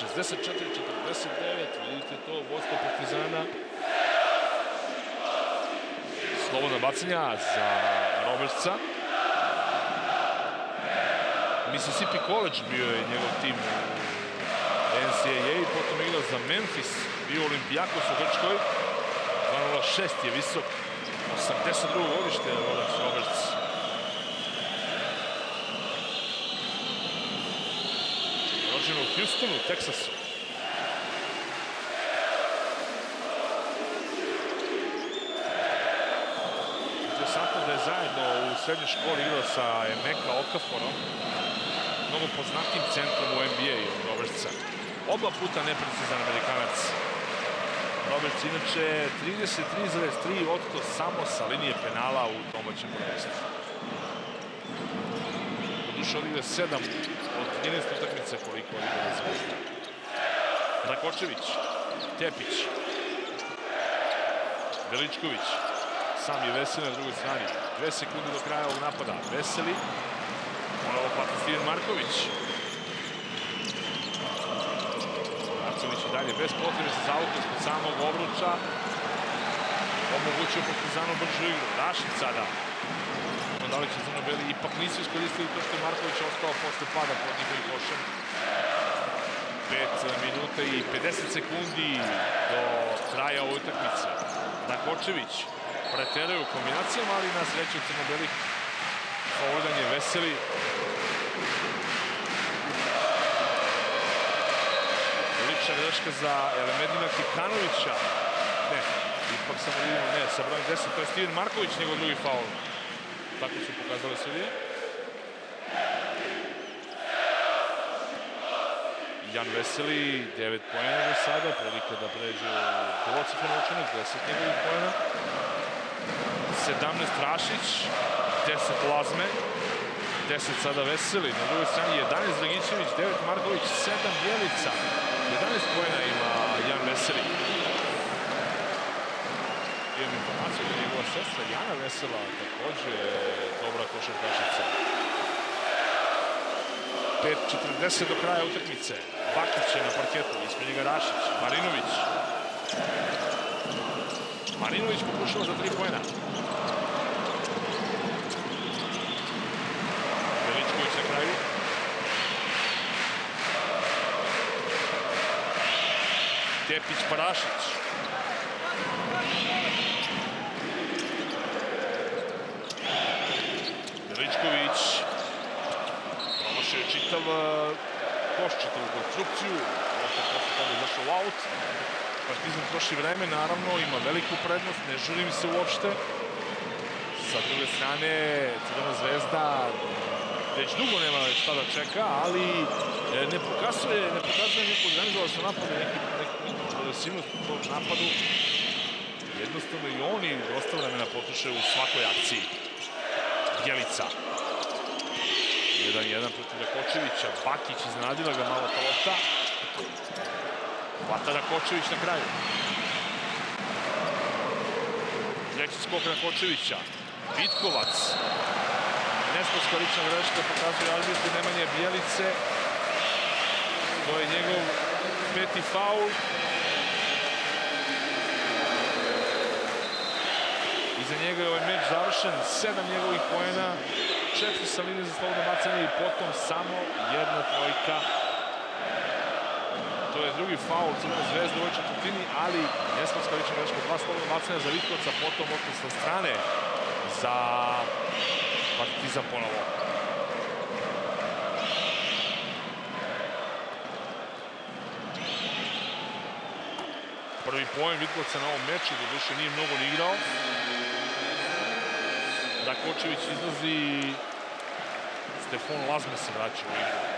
64-49, vidite to, vodstvo Partizana. Slobodna bacanja za Robertsa. Mississippi College bio je njegov tim u NCAA, potom igrao za Memphis, bio Olimpijakos u Grčkoj. 2.06 je visok, 82. godište Roberts. Roberts. rođen u Houstonu, Teksasu. Interesantno da je zajedno u srednjoj školi igrao sa Emeka Okaforom, mnogo poznatim centrom u NBA-u Robertsa. Oba puta neprecizan Amerikanac. Roberts inače 33,3 odsto samo sa linije penala u domaćem prvenstvu. Doduše odigra 7 od 13 utakmice koliko odigra Zvezda. Rakočević, Tepić, Veličković, sam je Veseli na drugoj strani. Dve sekunde do kraja ovog napada. Veseli, ponovo pati Steven Marković. Marković i dalje bez potrebe se zavuka ispod samog obruča. Omogućio Partizanu bržu igru. Rašić sada da li će Crnobeli ipak nisu iskoristili to što je Marković ostao posle pada pod njihovim košem. 5 minuta i 50 sekundi do kraja ove utakmice. Dakočević preteraju kombinacijama, ali na sreću Crnobeli povodanje veseli. Lična greška za Elemedina Kikanovića. Ne, ipak samo vidimo, ne, sa brojem 10, to je Steven Marković, njegov drugi faul. Tako su pokazale sudije. Jan Veseli, 9 pojena do sada, prilika da pređe u dvocifren učinak, 10 njegovih pojena. 17 Rašić, 10 Lazme, 10 sada Veseli, na drugoj strani 11 Dragićević, 9 Marković, 7 Bjelica, 11 pojena ima Jan Veseli imam informaciju da njegova sestra Jana Vesela takođe dobra košarkašica. 5.40 do kraja utakmice. Bakić je na parketu, ispred njega Rašić, Marinović. Marinović pokušava za tri pojena. Veličković na kraju. Tepić Parašić. Veličković promašio čitav koš, čitavu konstrukciju. Lopta posle toga izašao u aut. Partizan troši vreme, naravno, ima veliku prednost, ne žurim se uopšte. Sa druge strane, Crvena zvezda već dugo nema šta da čeka, ali e, ne pokazuje, ne pokazuje neku organizovanost na napadu, neki, neku progresivnost u tom napadu. Jednostavno i oni dosta vremena potroše u svakoj akciji. Bjelica. 1-1 protiv Rakočevića. Bakić iznadila ga malo ta lopta. Hvata Rakočević na kraju. Treći skok Rakočevića. Vitkovac. Nesporska lična greška pokazuje arbitru Nemanje Bjelice. To je njegov peti faul. Njega je ovaj meč završen. Sedam njegovih poena. Četiri sa linije za slobodno bacanje i potom samo jedna trojka. To je drugi faul Crvene zvezde u ovoj četvrtini, ali nesporska lična greška. Dva slobodno bacanja za Vitkovca, potom opet sa strane za Partizan ponovo. Prvi pojem Vitkovca na ovom meču, do duše nije mnogo ni igrao. Rakočević izlazi, Stefan Lazme se vraća u igru.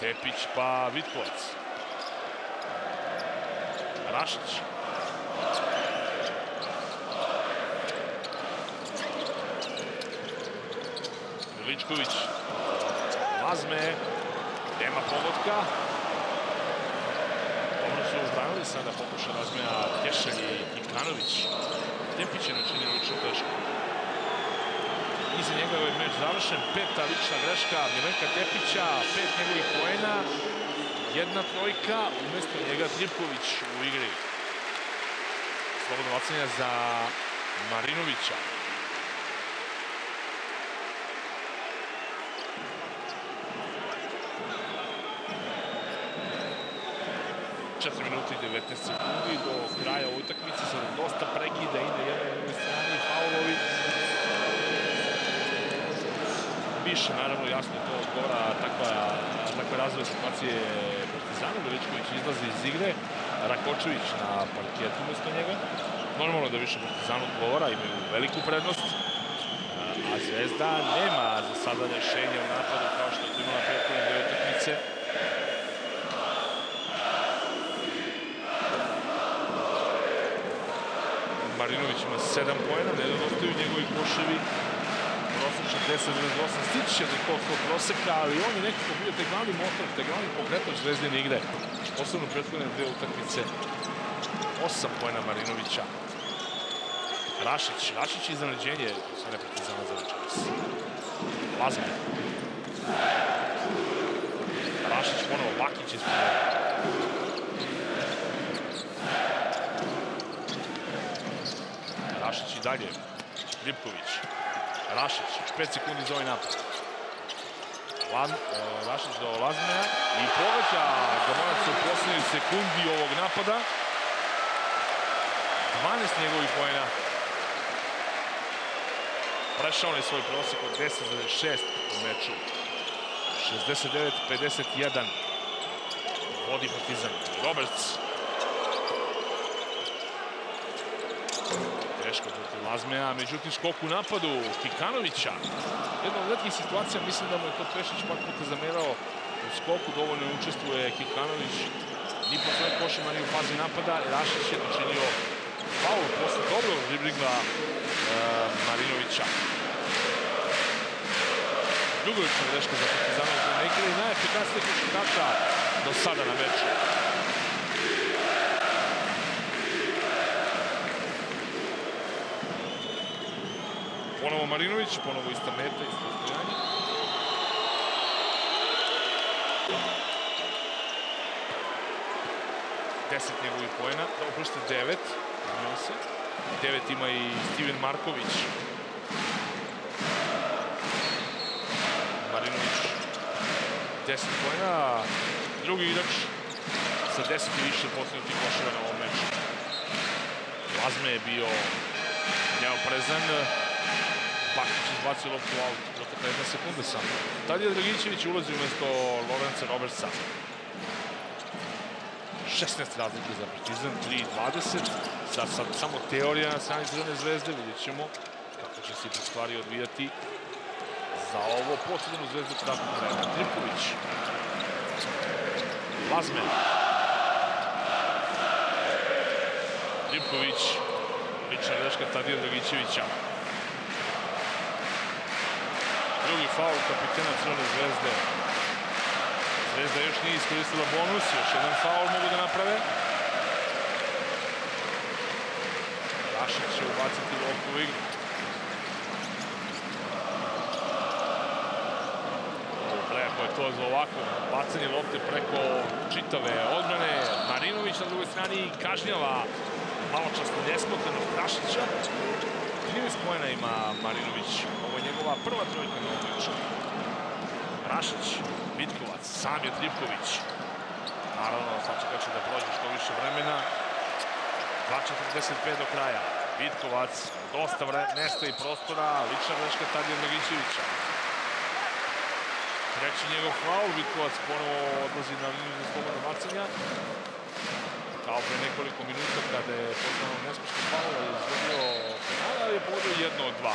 Tepić pa Vitkovac. Rašić. Miličković. Lazme. Nema pogodka. Uzbranili sada pokuša razmeja Kešelj i Kikanović. Tepić je načinio ličnu grešku. Iza njega je ovaj meč završen. Peta lična greška Milenka Tepića. Pet njegovih poena. Jedna trojka, umesto njega Tripković u igri. Slobodno bacanje za Marinovića. Četiri minuta i 19 sekundi do kraja utakmice. Sada dosta prekida i na jednoj i drugoj strani. Faulovi. Više, naravno, jasno to odgovora takva, takva razvoja situacije Partizanu. Veličković izlazi iz igre. Rakočević na parketu umesto njega. Normalno da više Partizanu odgovora, imaju veliku prednost. A Zvezda nema za sada rešenja u napadu kao što je to imala prethodne dve utakmice. Marinović ima 7 pojena, nedostaju njegovi koševi. Prosječno 10-98, stići će do tog svog proseka, ali on je nekako bio te glavni motor, te glavni pokretač Zvezdine igre. Posebno prethodne dve utakmice. 8 pojena Marinovića. Rašić, Rašić iznenađenje sa ne Partizana za večeras. Lazme. Rašić ponovo, Bakić ispod Rašić i dalje. Lipković. Rašić, 5 sekundi za ovaj napad. Lan, e, Rašić do Lazmeja i poveća Gamonac u poslednjoj sekundi ovog napada. 12 njegovih pojena. Prešao je svoj prosek od 10,6 u meču. 69-51. Vodi Partizan. Roberts. Teško protiv Lazmeja, međutim skok u napadu Kikanovića. Jedna od redkih situacija, mislim da mu je to Pešić pak puta zamerao u skoku, dovoljno učestvuje Kikanović ni po svojim košima, ni u fazi napada. Rašić je načinio faul posle dobrog driblinga e, Marinovića. Dugovična greška za Partizana u Playmakera i najefikasnije košarkaša do sada na meču. Ponovo Marinović, ponovo ista meta, isto ustojanje. Deset njegovih pojena, da oprošte devet, izvinjam se. Devet ima i Steven Marković. Marinović, deset pojena. Drugi igrač sa deset i više posljednutih koševa na ovom meču. Lazme je bio neoprezan. Bakić izbacio loptu u aut. Dodatna jedna sekunda samo. Tadija Dragićević ulazi umesto Lorenza Robertsa. 16 razlike za Partizan, 3-20. Sad, sad samo teorija na strani Crvene zvezde, vidjet ćemo kako će se ipak stvari odvijati za ovo posljednu zvezdu kratko vreme. Tripković. Lazmen. Tripković. Lična greška Tadija Dragićevića. Faul kapitena Crvene zvezde. Zvezda još nije iskoristila bonus, još jedan faul mogu da naprave. Rašić će ubaciti loptu u igru. Lepo je to za ovako bacanje lopte preko čitave odbrane. Marinović na drugoj strani kažnjava malo časno nesmotreno Rašića. 13 pojena ima Marinović. Ovo je njegova prva trojka na meču. Rašić, Vitkovac, sam je Tripković. Naravno, sačekat će da prođe što više vremena. 2.45 do kraja. Vitkovac, dosta mesta i prostora, lična greška Tadija Dragićevića. Treći njegov faul, Vitkovac ponovo odlazi na liniju za slobodno bacanja. Kao pre nekoliko minuta kada je posljedno nespešno faul, je penala, ali je pogodio jedno od dva.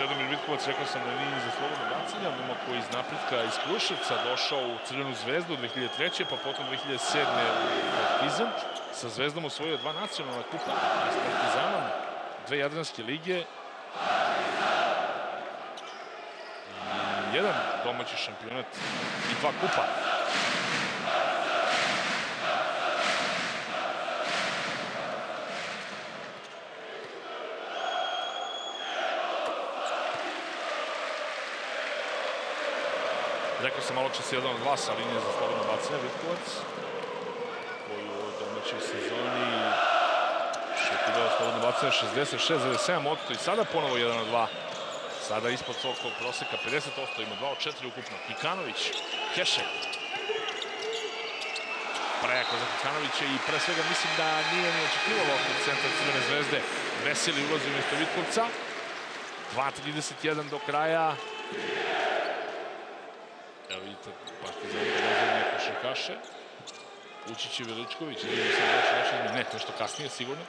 Čedomir Vitkovac, rekao sam na liniji za slobodno bacanje, momak koji iz napretka iz Kruševca došao u Crvenu zvezdu 2003. pa potom 2007. u Partizan. Sa zvezdom osvojio dva nacionalna kupa s Partizanom, dve Jadranske lige jedan domaći šampionat i dva kupa. Sam malo čas jedan od vas, ali nije za slobodno bacanje, Vitkovac, koji u ovoj domaćoj sezoni šutirao slobodno bacanje 66,7% i sada ponovo jedan od dva. Sada ispod svog proseka 50%, ima 2 od 4 ukupno. Kikanović, Kešek. Prejako za Kikanovića i pre svega mislim da nije ni očekivalo od centra Crvene zvezde. Veseli ulazi umjesto Vitkovca. 2.31 do kraja. Evo vidite, Partizan košarkaše. Ući će Veličković, nešto, ne, nešto kasnije sigurno.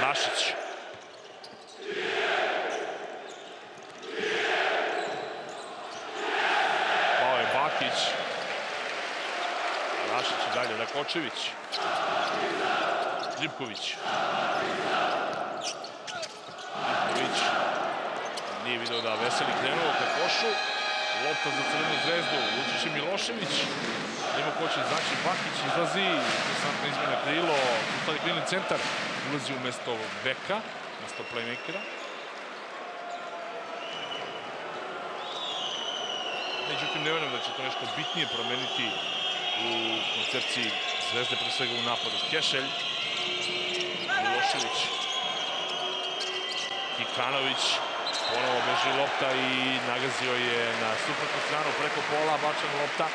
Rašić. Pao je Bakić. Rašić i dalje, Rakočević. Ljubković. Ljubković. Nije video da Veseli krenuo ka košu. Lopta za Crvenu zvezdu, Lučić Milošević. Nema ko će znači Bakić izlazi, interesantna izmena krilo, ustali krilni centar, ulazi umesto Beka, umesto playmakera. Međutim, ne verujem da će to nešto bitnije promeniti u koncepciji Zvezde, pre svega u napadu. Kešelj, Milošević, Kikanović, Ponovo beži lopta i nagazio je na suprotnu stranu preko pola, bačena lopta.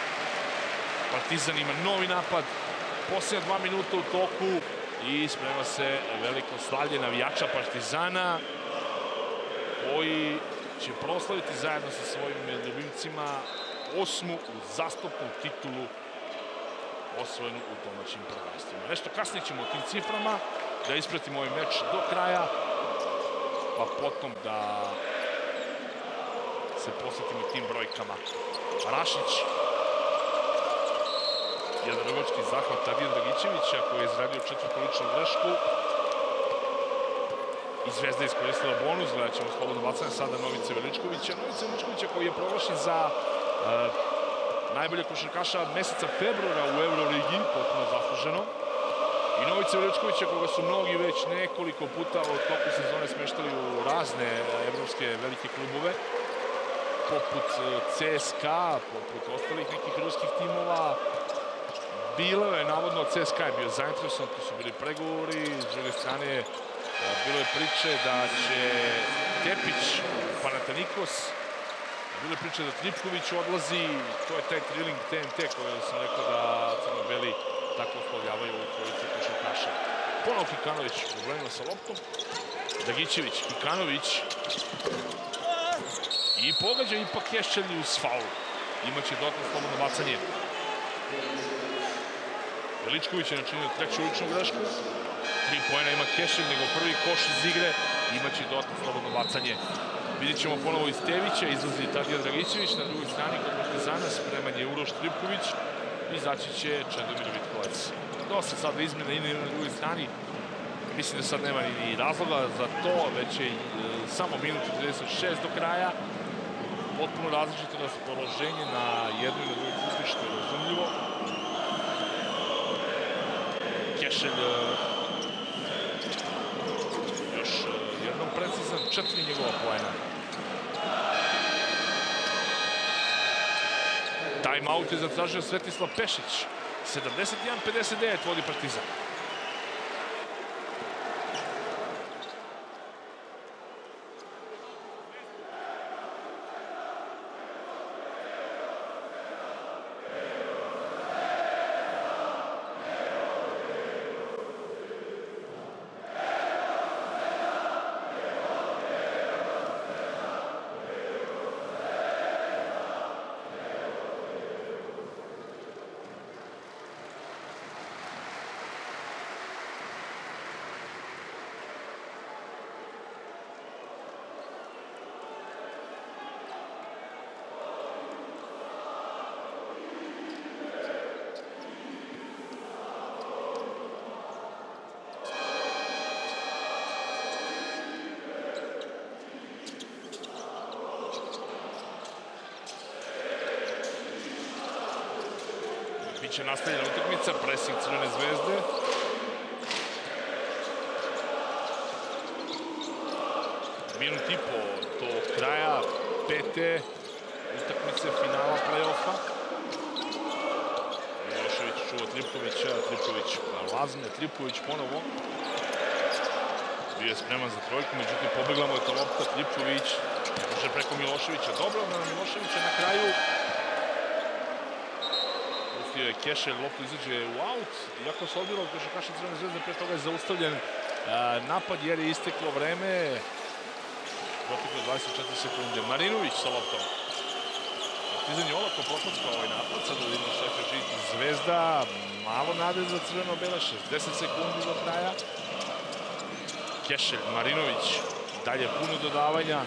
Partizan ima novi napad, posljednja dva minuta u toku i sprema se veliko slavlje navijača Partizana koji će proslaviti zajedno sa svojim ljubimcima osmu zastupnu titulu osvojenu u domaćim prvenstvima. Nešto kasnije ćemo o tim ciframa da ispratimo ovaj meč do kraja pa potom da se posjetimo tim brojkama. Rašić, jedan rogočki zahvat Tadija Dragićevića koji je izradio četvrtu ličnu grešku. I Zvezda iskoristila bonus, gledat ćemo slobodno bacanje sada Novice Veličkovića. Novice Veličkovića koji je proglašen za uh, najbolje košarkaša meseca februara u Euroligi, potpuno zasluženo. I Novice Veličkovića, koga su mnogi već nekoliko puta od toku sezone smeštali u razne evropske velike klubove, poput e, CSKA, poput ostalih nekih ruskih timova. Bilo je, navodno, CSKA je bio zainteresovan, tu su bili pregovori, s druge strane, bilo je priče da će Tepić, Panatanikos. Bile priče da Tripković odlazi, to je taj triling TNT koji sam rekao da Crno-Beli tako oslovljavaju u trojicu košarkaša. Ponovo Kikanović problemima sa loptom. Dagićević, Kikanović. I pogađa ipak Kešćelj uz faul. Imaće dodatno slobodno bacanje. Veličković je načinio treću uličnu grešku. Tri pojena ima Kešelj, nego prvi koš iz igre. Imaće dodatno slobodno bacanje. Vidjet ćemo ponovo iz Tevića, izlazi Tadija Dragićević, na drugoj strani kod Partizana spreman je Uroš Tripković, izaći će Čedomir Vitkovac. Dosta sad izmjena i na drugoj strani. Mislim da sad nema ni razloga za to, već je e, samo minut 36 do kraja. Potpuno različito raspoloženje na jednoj i na drugoj klupi, što je razumljivo. Kešelj e, još e, jednom precizan, četiri njegova pojena. Time-out je zatražio Svetislav Pešić. 71-59 vodi Partizan. Biće nastavljena utakmica, presing Crvene zvezde. Minut i po do kraja pete utakmice finala play-offa. Milošević čuva Tripkovića, Tripković lazne, Tripković ponovo. Bio je spreman za trojku, međutim pobegla mu je ta lopta Tripković. Može preko Miloševića. Dobro na Miloševića na kraju pustio je Kešelj, loptu izađe u aut, iako se odbilo košarkaša Crvene zvezde, pre toga je zaustavljen napad jer je isteklo vreme. Proteklo 24 sekunde. Marinović sa loptom. Partizan je olako prokockao ovaj napad, sad da vidimo šta će žiti Zvezda. Malo nade za crveno-bela, 60 sekundi do kraja. Kešelj, Marinović, dalje puno dodavanja.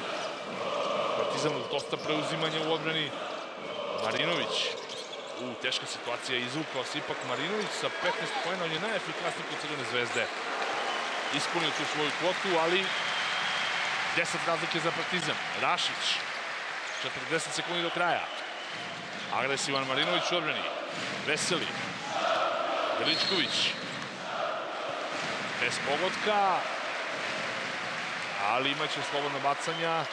Partizan dosta preuzimanja u odbrani. Marinović, U, teška situacija, izvukao se ipak Marinović sa 15 pojena, on je najefikasniji kod Crvene zvezde. Ispunio tu svoju kvotu, ali 10 razlike za Partizan. Rašić, 40 sekundi do kraja. Agresivan Marinović u odbrani. Veseli. Veličković. Bez pogodka. Ali imaće slobodno bacanja.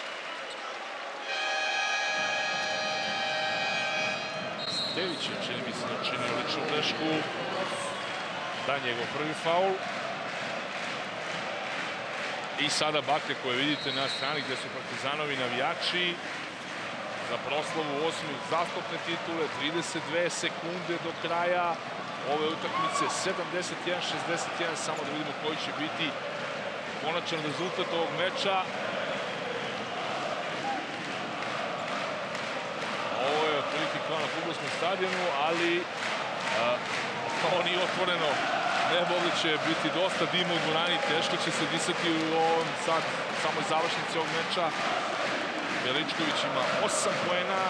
Je, čini mi se, načinio ličnu grešku. Da, njegov prvi faul. I sada bakre koje vidite na strani gde su Partizanovi navijači za proslavu osmi zastupne titule, 32 sekunde do kraja ove utakmice, 71-61, samo da vidimo koji će biti konačan rezultat ovog meča. Futbolskom stadionu, ali ovo nije otvoreno. Nebo će biti dosta dima u dvorani, teško će se disati u ovom sad samoj završnici ovog meča. Veličković ima 8 poena.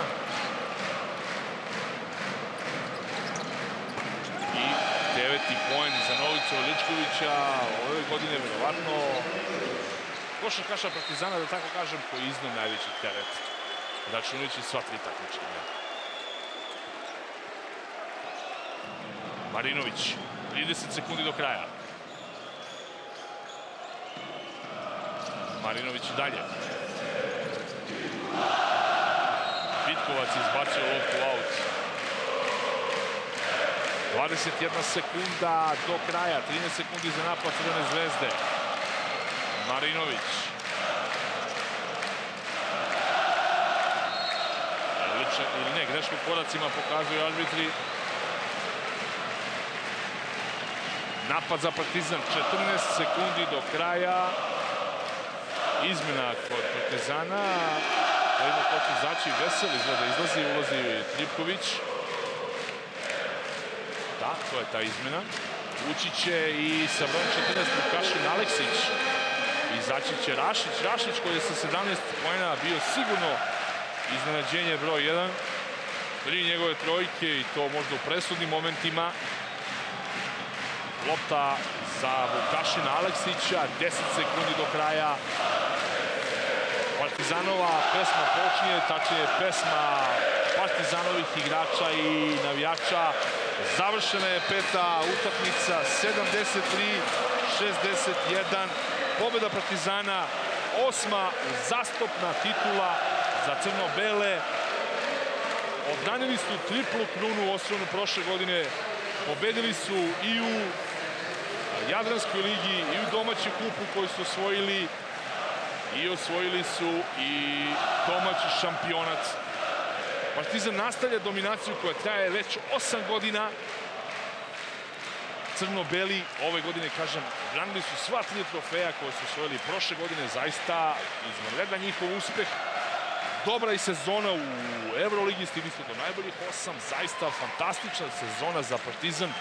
I deveti poen za Novicu Veličkovića. Ove godine verovatno košarkaša Partizana, da tako kažem, koji iznao najveći teret računajući sva tri takmičenja. Marinović, 30 sekundi do kraja. Marinović dalje. Vitkovac izbacio loptu out. 21 sekunda do kraja, 13 sekundi za napad Crvene zvezde. Marinović. Ili ne, grešku koracima pokazuju arbitri. Napad za Partizan, 14 sekundi do kraja. Izmena kod Partizana. Da ima ko će izaći, Vesel izgleda izlazi, ulazi Tripković. Da, to je ta izmena. Ući će i sa brojem 14 Lukašin Aleksić. Izaći će Rašić. Rašić koji je sa 17 pojena bio sigurno iznenađenje broj 1. Tri njegove trojke i to možda u presudnim momentima. Lopta za Vukašina Aleksića, 10 sekundi do kraja. Partizanova pesma počinje, tačnije pesma Partizanovih igrača i navijača. Završena je peta utakmica, 73-61. Pobjeda Partizana, osma zastopna titula za crno-bele. Odnanili su triplu krunu u Osronu prošle godine. Pobedili su i u Jadranskoj ligi i u domaći kupu koji su osvojili i osvojili su i domaći šampionat. Partizan nastavlja dominaciju koja traje već 8 godina. Crno-beli ove godine, kažem, branili su sva tri trofeja koje su osvojili prošle godine. Zaista izvanredan njihov uspeh. Dobra i sezona u Euroligi, stigli su do najboljih osam. Zaista fantastična sezona za Partizan.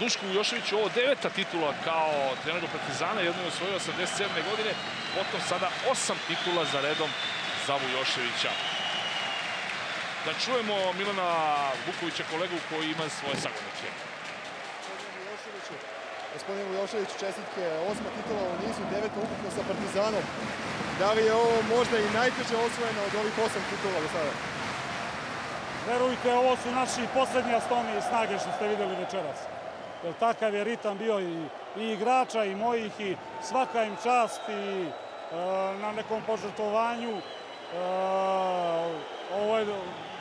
Duško Ujošević ovo deveta titula kao treneru Partizana, jedno je osvojio 87. godine, potom sada osam titula za redom za Vujoševića. Da čujemo Milana Vukovića, kolegu koji ima svoje sagovornike. Gospodin Vujošević, čestitke, osma titula u nizu, deveta ukupno sa Partizanom. Da li je ovo možda i najteže osvojeno od ovih osam titula do sada? Verujte, ovo su naši poslednji astoni snage što ste videli večeras. Jer takav je ritam bio i, i igrača i mojih i svaka im čast i e, na nekom požrtovanju. E, ovo je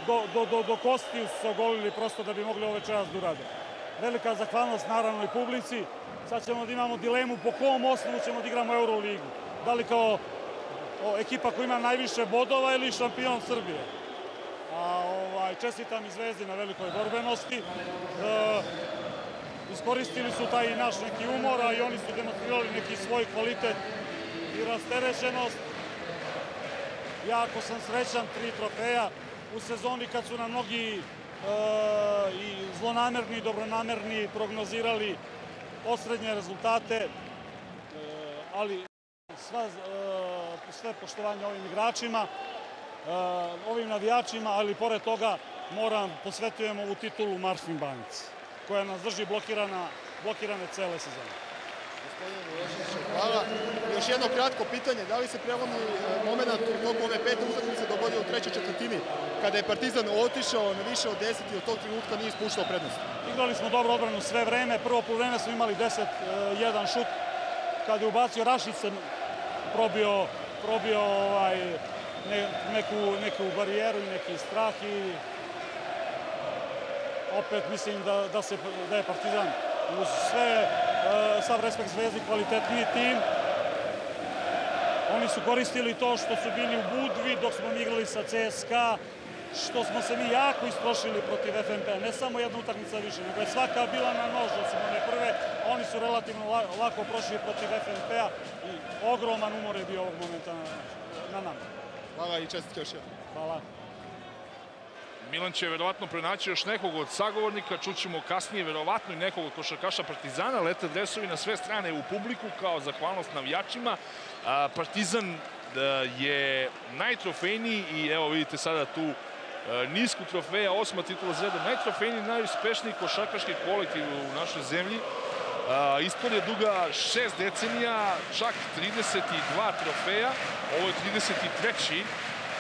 do, do, do, do kosti su se ogolili prosto da bi mogli ovo večeras da urade. Velika zahvalnost naravno i publici. Sad ćemo da imamo dilemu po kom osnovu ćemo da igramo Euroligu. Da li kao ekipa koja ima najviše bodova ili šampion Srbije. A ovaj, čestitam i Zvezdi na velikoj borbenosti. E, iskoristili su taj naš neki umor, a i oni su demonstrirali neki svoj kvalitet i rasterešenost. Jako sam srećan, tri trofeja u sezoni kad su nam mnogi e, i zlonamerni i dobronamerni prognozirali osrednje rezultate, e, ali sva, e, sve poštovanje ovim igračima, ovim navijačima, ali pored toga moram posvetujem ovu titulu Marfin Banjici, koja nas drži blokirana, blokirane cele sezone. Hvala. Još jedno kratko pitanje. Da li se prelomni moment u toku ove pete utakmice dogodio u trećoj četvrtini kada je Partizan otišao na više od 10 i od tog trenutka nije ispuštao prednost? Igrali smo dobro odbranu sve vreme. Prvo polovreme smo imali 10-1 šut. Kada je ubacio Rašić se probio, probio ovaj, ne, neku, neku barijeru i neki strah i opet mislim da, da, se, da je Partizan uz sve, e, sav respekt Zvezdi, kvalitetniji tim. Oni su koristili to što su bili u Budvi dok smo igrali sa CSKA, što smo se mi jako istrošili protiv FNP, ne samo jedna utakmica više, nego je svaka bila na nož, osim one prve, oni su relativno lako prošli protiv FNP-a i ogroman umor je bio ovog momenta na, na nama. Hvala i čestitke još jednom. Hvala. Milan će verovatno pronaći još nekog od sagovornika, čućemo kasnije verovatno i nekog od košarkaša Partizana, lete dresovi na sve strane u publiku kao zahvalnost navijačima. Partizan je najtrofejniji i evo vidite sada tu nisku trofeja, osma titula za redom, najtrofejniji, najuspešniji košarkaški kolektiv u našoj zemlji. istorija duga šest decenija, čak 32 trofeja, ovo je 33.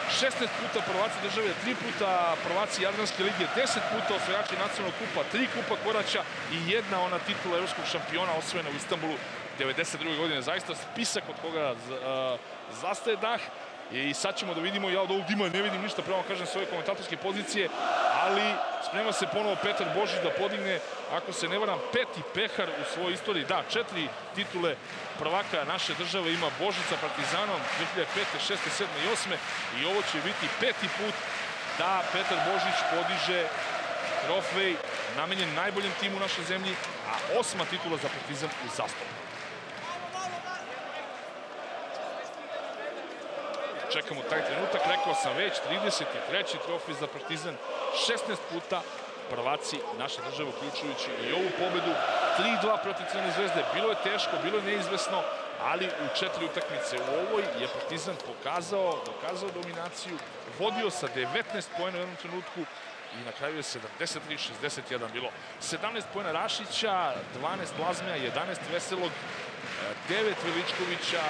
16 puta prvaci države, 3 puta prvaci Jadranske lige, 10 puta osvajači nacionalnog kupa, 3 kupa koraća i jedna ona titula evropskog šampiona osvojena u Istanbulu 92. godine. Zaista spisak od koga zastaje dah. I sad ćemo da vidimo, ja od ovog dima ne vidim ništa, prema kažem, s ove komentatorske pozicije, ali sprema se ponovo Petar Božić da podigne, ako se ne varam, peti pehar u svojoj istoriji. Da, četiri titule prvaka naše države ima Božić sa Partizanom 2005. 6. 7. i 8. I ovo će biti peti put da Petar Božić podiže trofej namenjen najboljem timu u našoj zemlji, a osma titula za Partizan u zastavu. Čekamo taj trenutak, rekao sam već, 33. trofej za Partizan, 16 puta prvaci naše države, uključujući i ovu pobedu. 3-2 protiv Crne zvezde. Bilo je teško, bilo je neizvesno, ali u četiri utakmice u ovoj je Partizan pokazao, dokazao dominaciju, vodio sa 19 pojena u jednom trenutku i na kraju je 73-61 bilo. 17 pojena Rašića, 12 Lazmeja, 11 Veselog, 9 Veličkovića,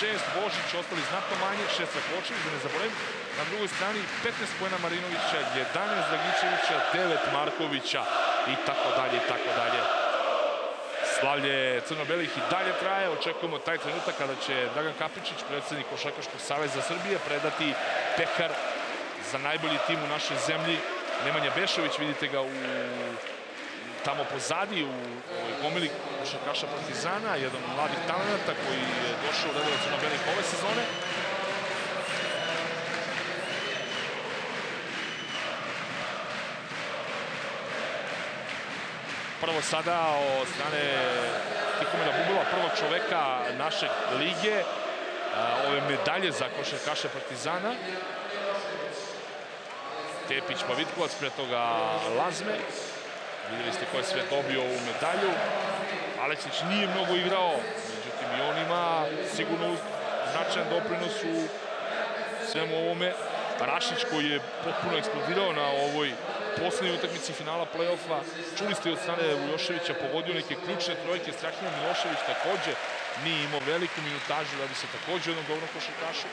6 Božić, ostali znatno manje, 6 Rakočević, da ne zaboravim. Na drugoj strani 15 pojena Marinovića, 11 Dragičevića, 9 Markovića i tako dalje i tako dalje. Slavlje Crno-Belih i dalje traje. Očekujemo taj trenutak kada će Dragan Kapičić, predsednik Košakaškog saveza Srbije, predati pekar za najbolji tim u našoj zemlji. Nemanja Bešović, vidite ga u tamo pozadi u ovoj gomili košarkaša Partizana, jedan od mladih talenta koji je došao u redove Crno-Belih ove sezone. Prvo sada od strane Tihomira Bubila, prvog čoveka naše lige, ove medalje za košarkaša Partizana. Tepić pa Vitkovac, pre toga Lazme. Videli ste ko je sve dobio ovu medalju. Aleksić nije mnogo igrao, međutim i on ima sigurno značajan doprinos u svemu ovome. Rašić koji je potpuno eksplodirao na ovoj poslednjoj utakmici finala play-offa. Čuli ste od strane Ujoševića, pogodio neke ključne trojke. Strahina Milošević takođe nije imao veliku minutažu, radi se takođe jednom dobrom košarkašu,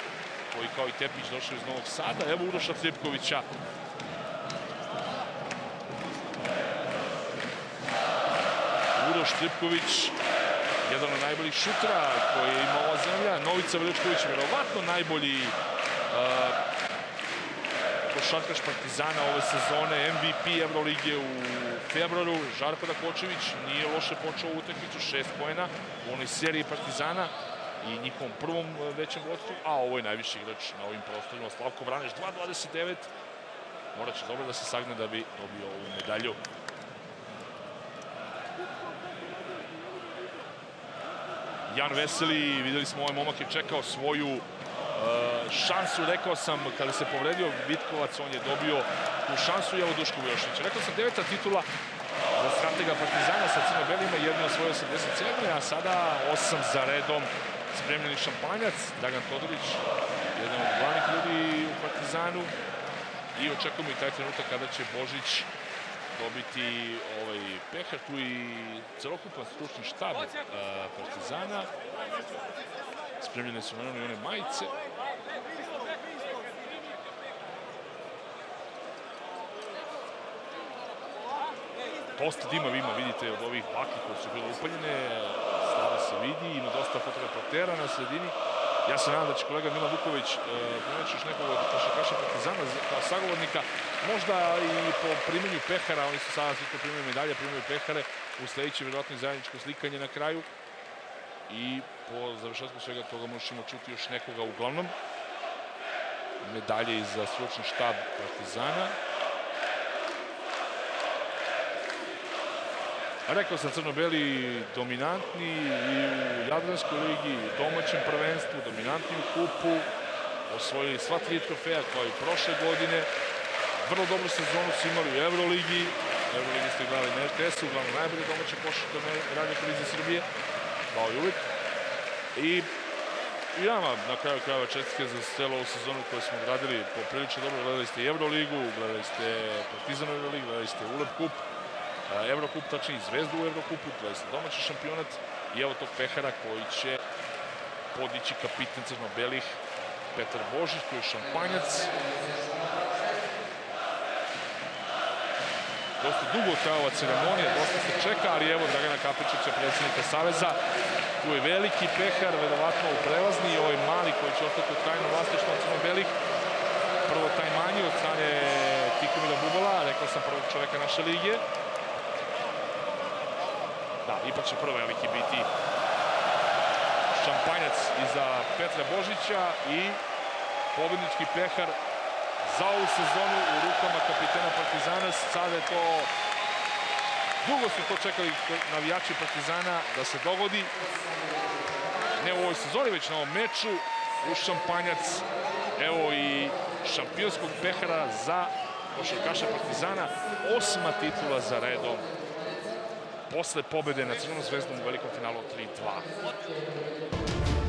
koji kao i Tepić došao iz Novog Sada. Evo Uroša Tripkovića Uroš Tripković, jedan od najboljih šutra koji je imao ova zemlja. Novica Veličković, verovatno najbolji košarkaš Partizana ove sezone, MVP Evrolige u februaru. Žarko Dakočević nije loše počeo u utakmicu, šest pojena u onoj seriji Partizana i njihovom prvom većem vodstvu, a ovo je najviši igrač na ovim prostorima. Slavko Braneš 2.29. Morat će dobro da se sagne da bi dobio ovu medalju. Jan Veseli, videli smo ovaj momak je čekao svoju uh, šansu, rekao sam, kada se povredio Vitkovac, on je dobio tu šansu evo Duško Vujošnić. Rekao sam, deveta titula za stratega Partizana sa Crno-Belima, jedno osvojio 77. a sada osam za redom spremljeni šampanjac, Dragan Todorić, jedan od glavnih ljudi u Partizanu i očekujemo i taj trenutak kada će Božić dobiti ovaj pehar, tu i celokupan stručni štab a, Partizana. Spremljene su naravno i one majice. Dosta dima ima, vidite, od ovih baki koje su bile upaljene. Stara se vidi, ima dosta fotoreportera na sredini. Ja se nadam da će kolega Milan Vuković e, pronaći još nekog od košakaša Partizana kao sagovornika. Možda i po primenju pehara, oni su sada svi ko primaju medalje, primaju pehare. U sledeće vjerojatno zajedničko slikanje na kraju. I po završetku svega toga možemo čuti još nekoga uglavnom. Medalje iz za stručni štab Partizana. Rekao sam Crno-Beli dominantni i u Jadranskoj ligi, domaćem prvenstvu, dominantni u kupu, osvojili sva tri trofeja kao i prošle godine. Vrlo dobru sezonu su imali u Euroligi, Euroligi ste gledali na RTS-u, uglavnom najbolje domaće košarka na radio televizije Srbije, kao i uvijek. I i nama na kraju krajeva čestitke za celo ovu sezonu koju smo gradili poprilično dobro. Gledali ste Euroligu, gledali ste Partizan Euroligu, gledali ste Ulep Kup. Evrokup, tačnije Zvezdu u Evrokupu, to je domaći šampionat i evo tog pehara koji će podići kapitan crno-belih Petar Božić, koji je šampanjac. Dosta dugo trajava ceremonija, dosta se čeka, ali evo Dragana Kapičića, predsednika Saveza, tu je veliki pehar, verovatno u prelazni i ovaj mali koji će ostati u trajno vlastištvo crno-belih. Prvo taj manji od strane Tihomira Bubala, rekao sam prvog čoveka naše lige. Da, ipak će prvo veliki biti šampanjac iza Petra Božića i pobednički pehar za ovu sezonu u rukama kapitena Partizana. Sada je to... Dugo su to čekali navijači Partizana da se dogodi. Ne u ovoj sezoni, već na ovom meču. U šampanjac, evo i šampionskog pehara za košarkaša Partizana. Osma titula za redom posle pobede na Crvenom zvezdom u velikom finalu 3-2.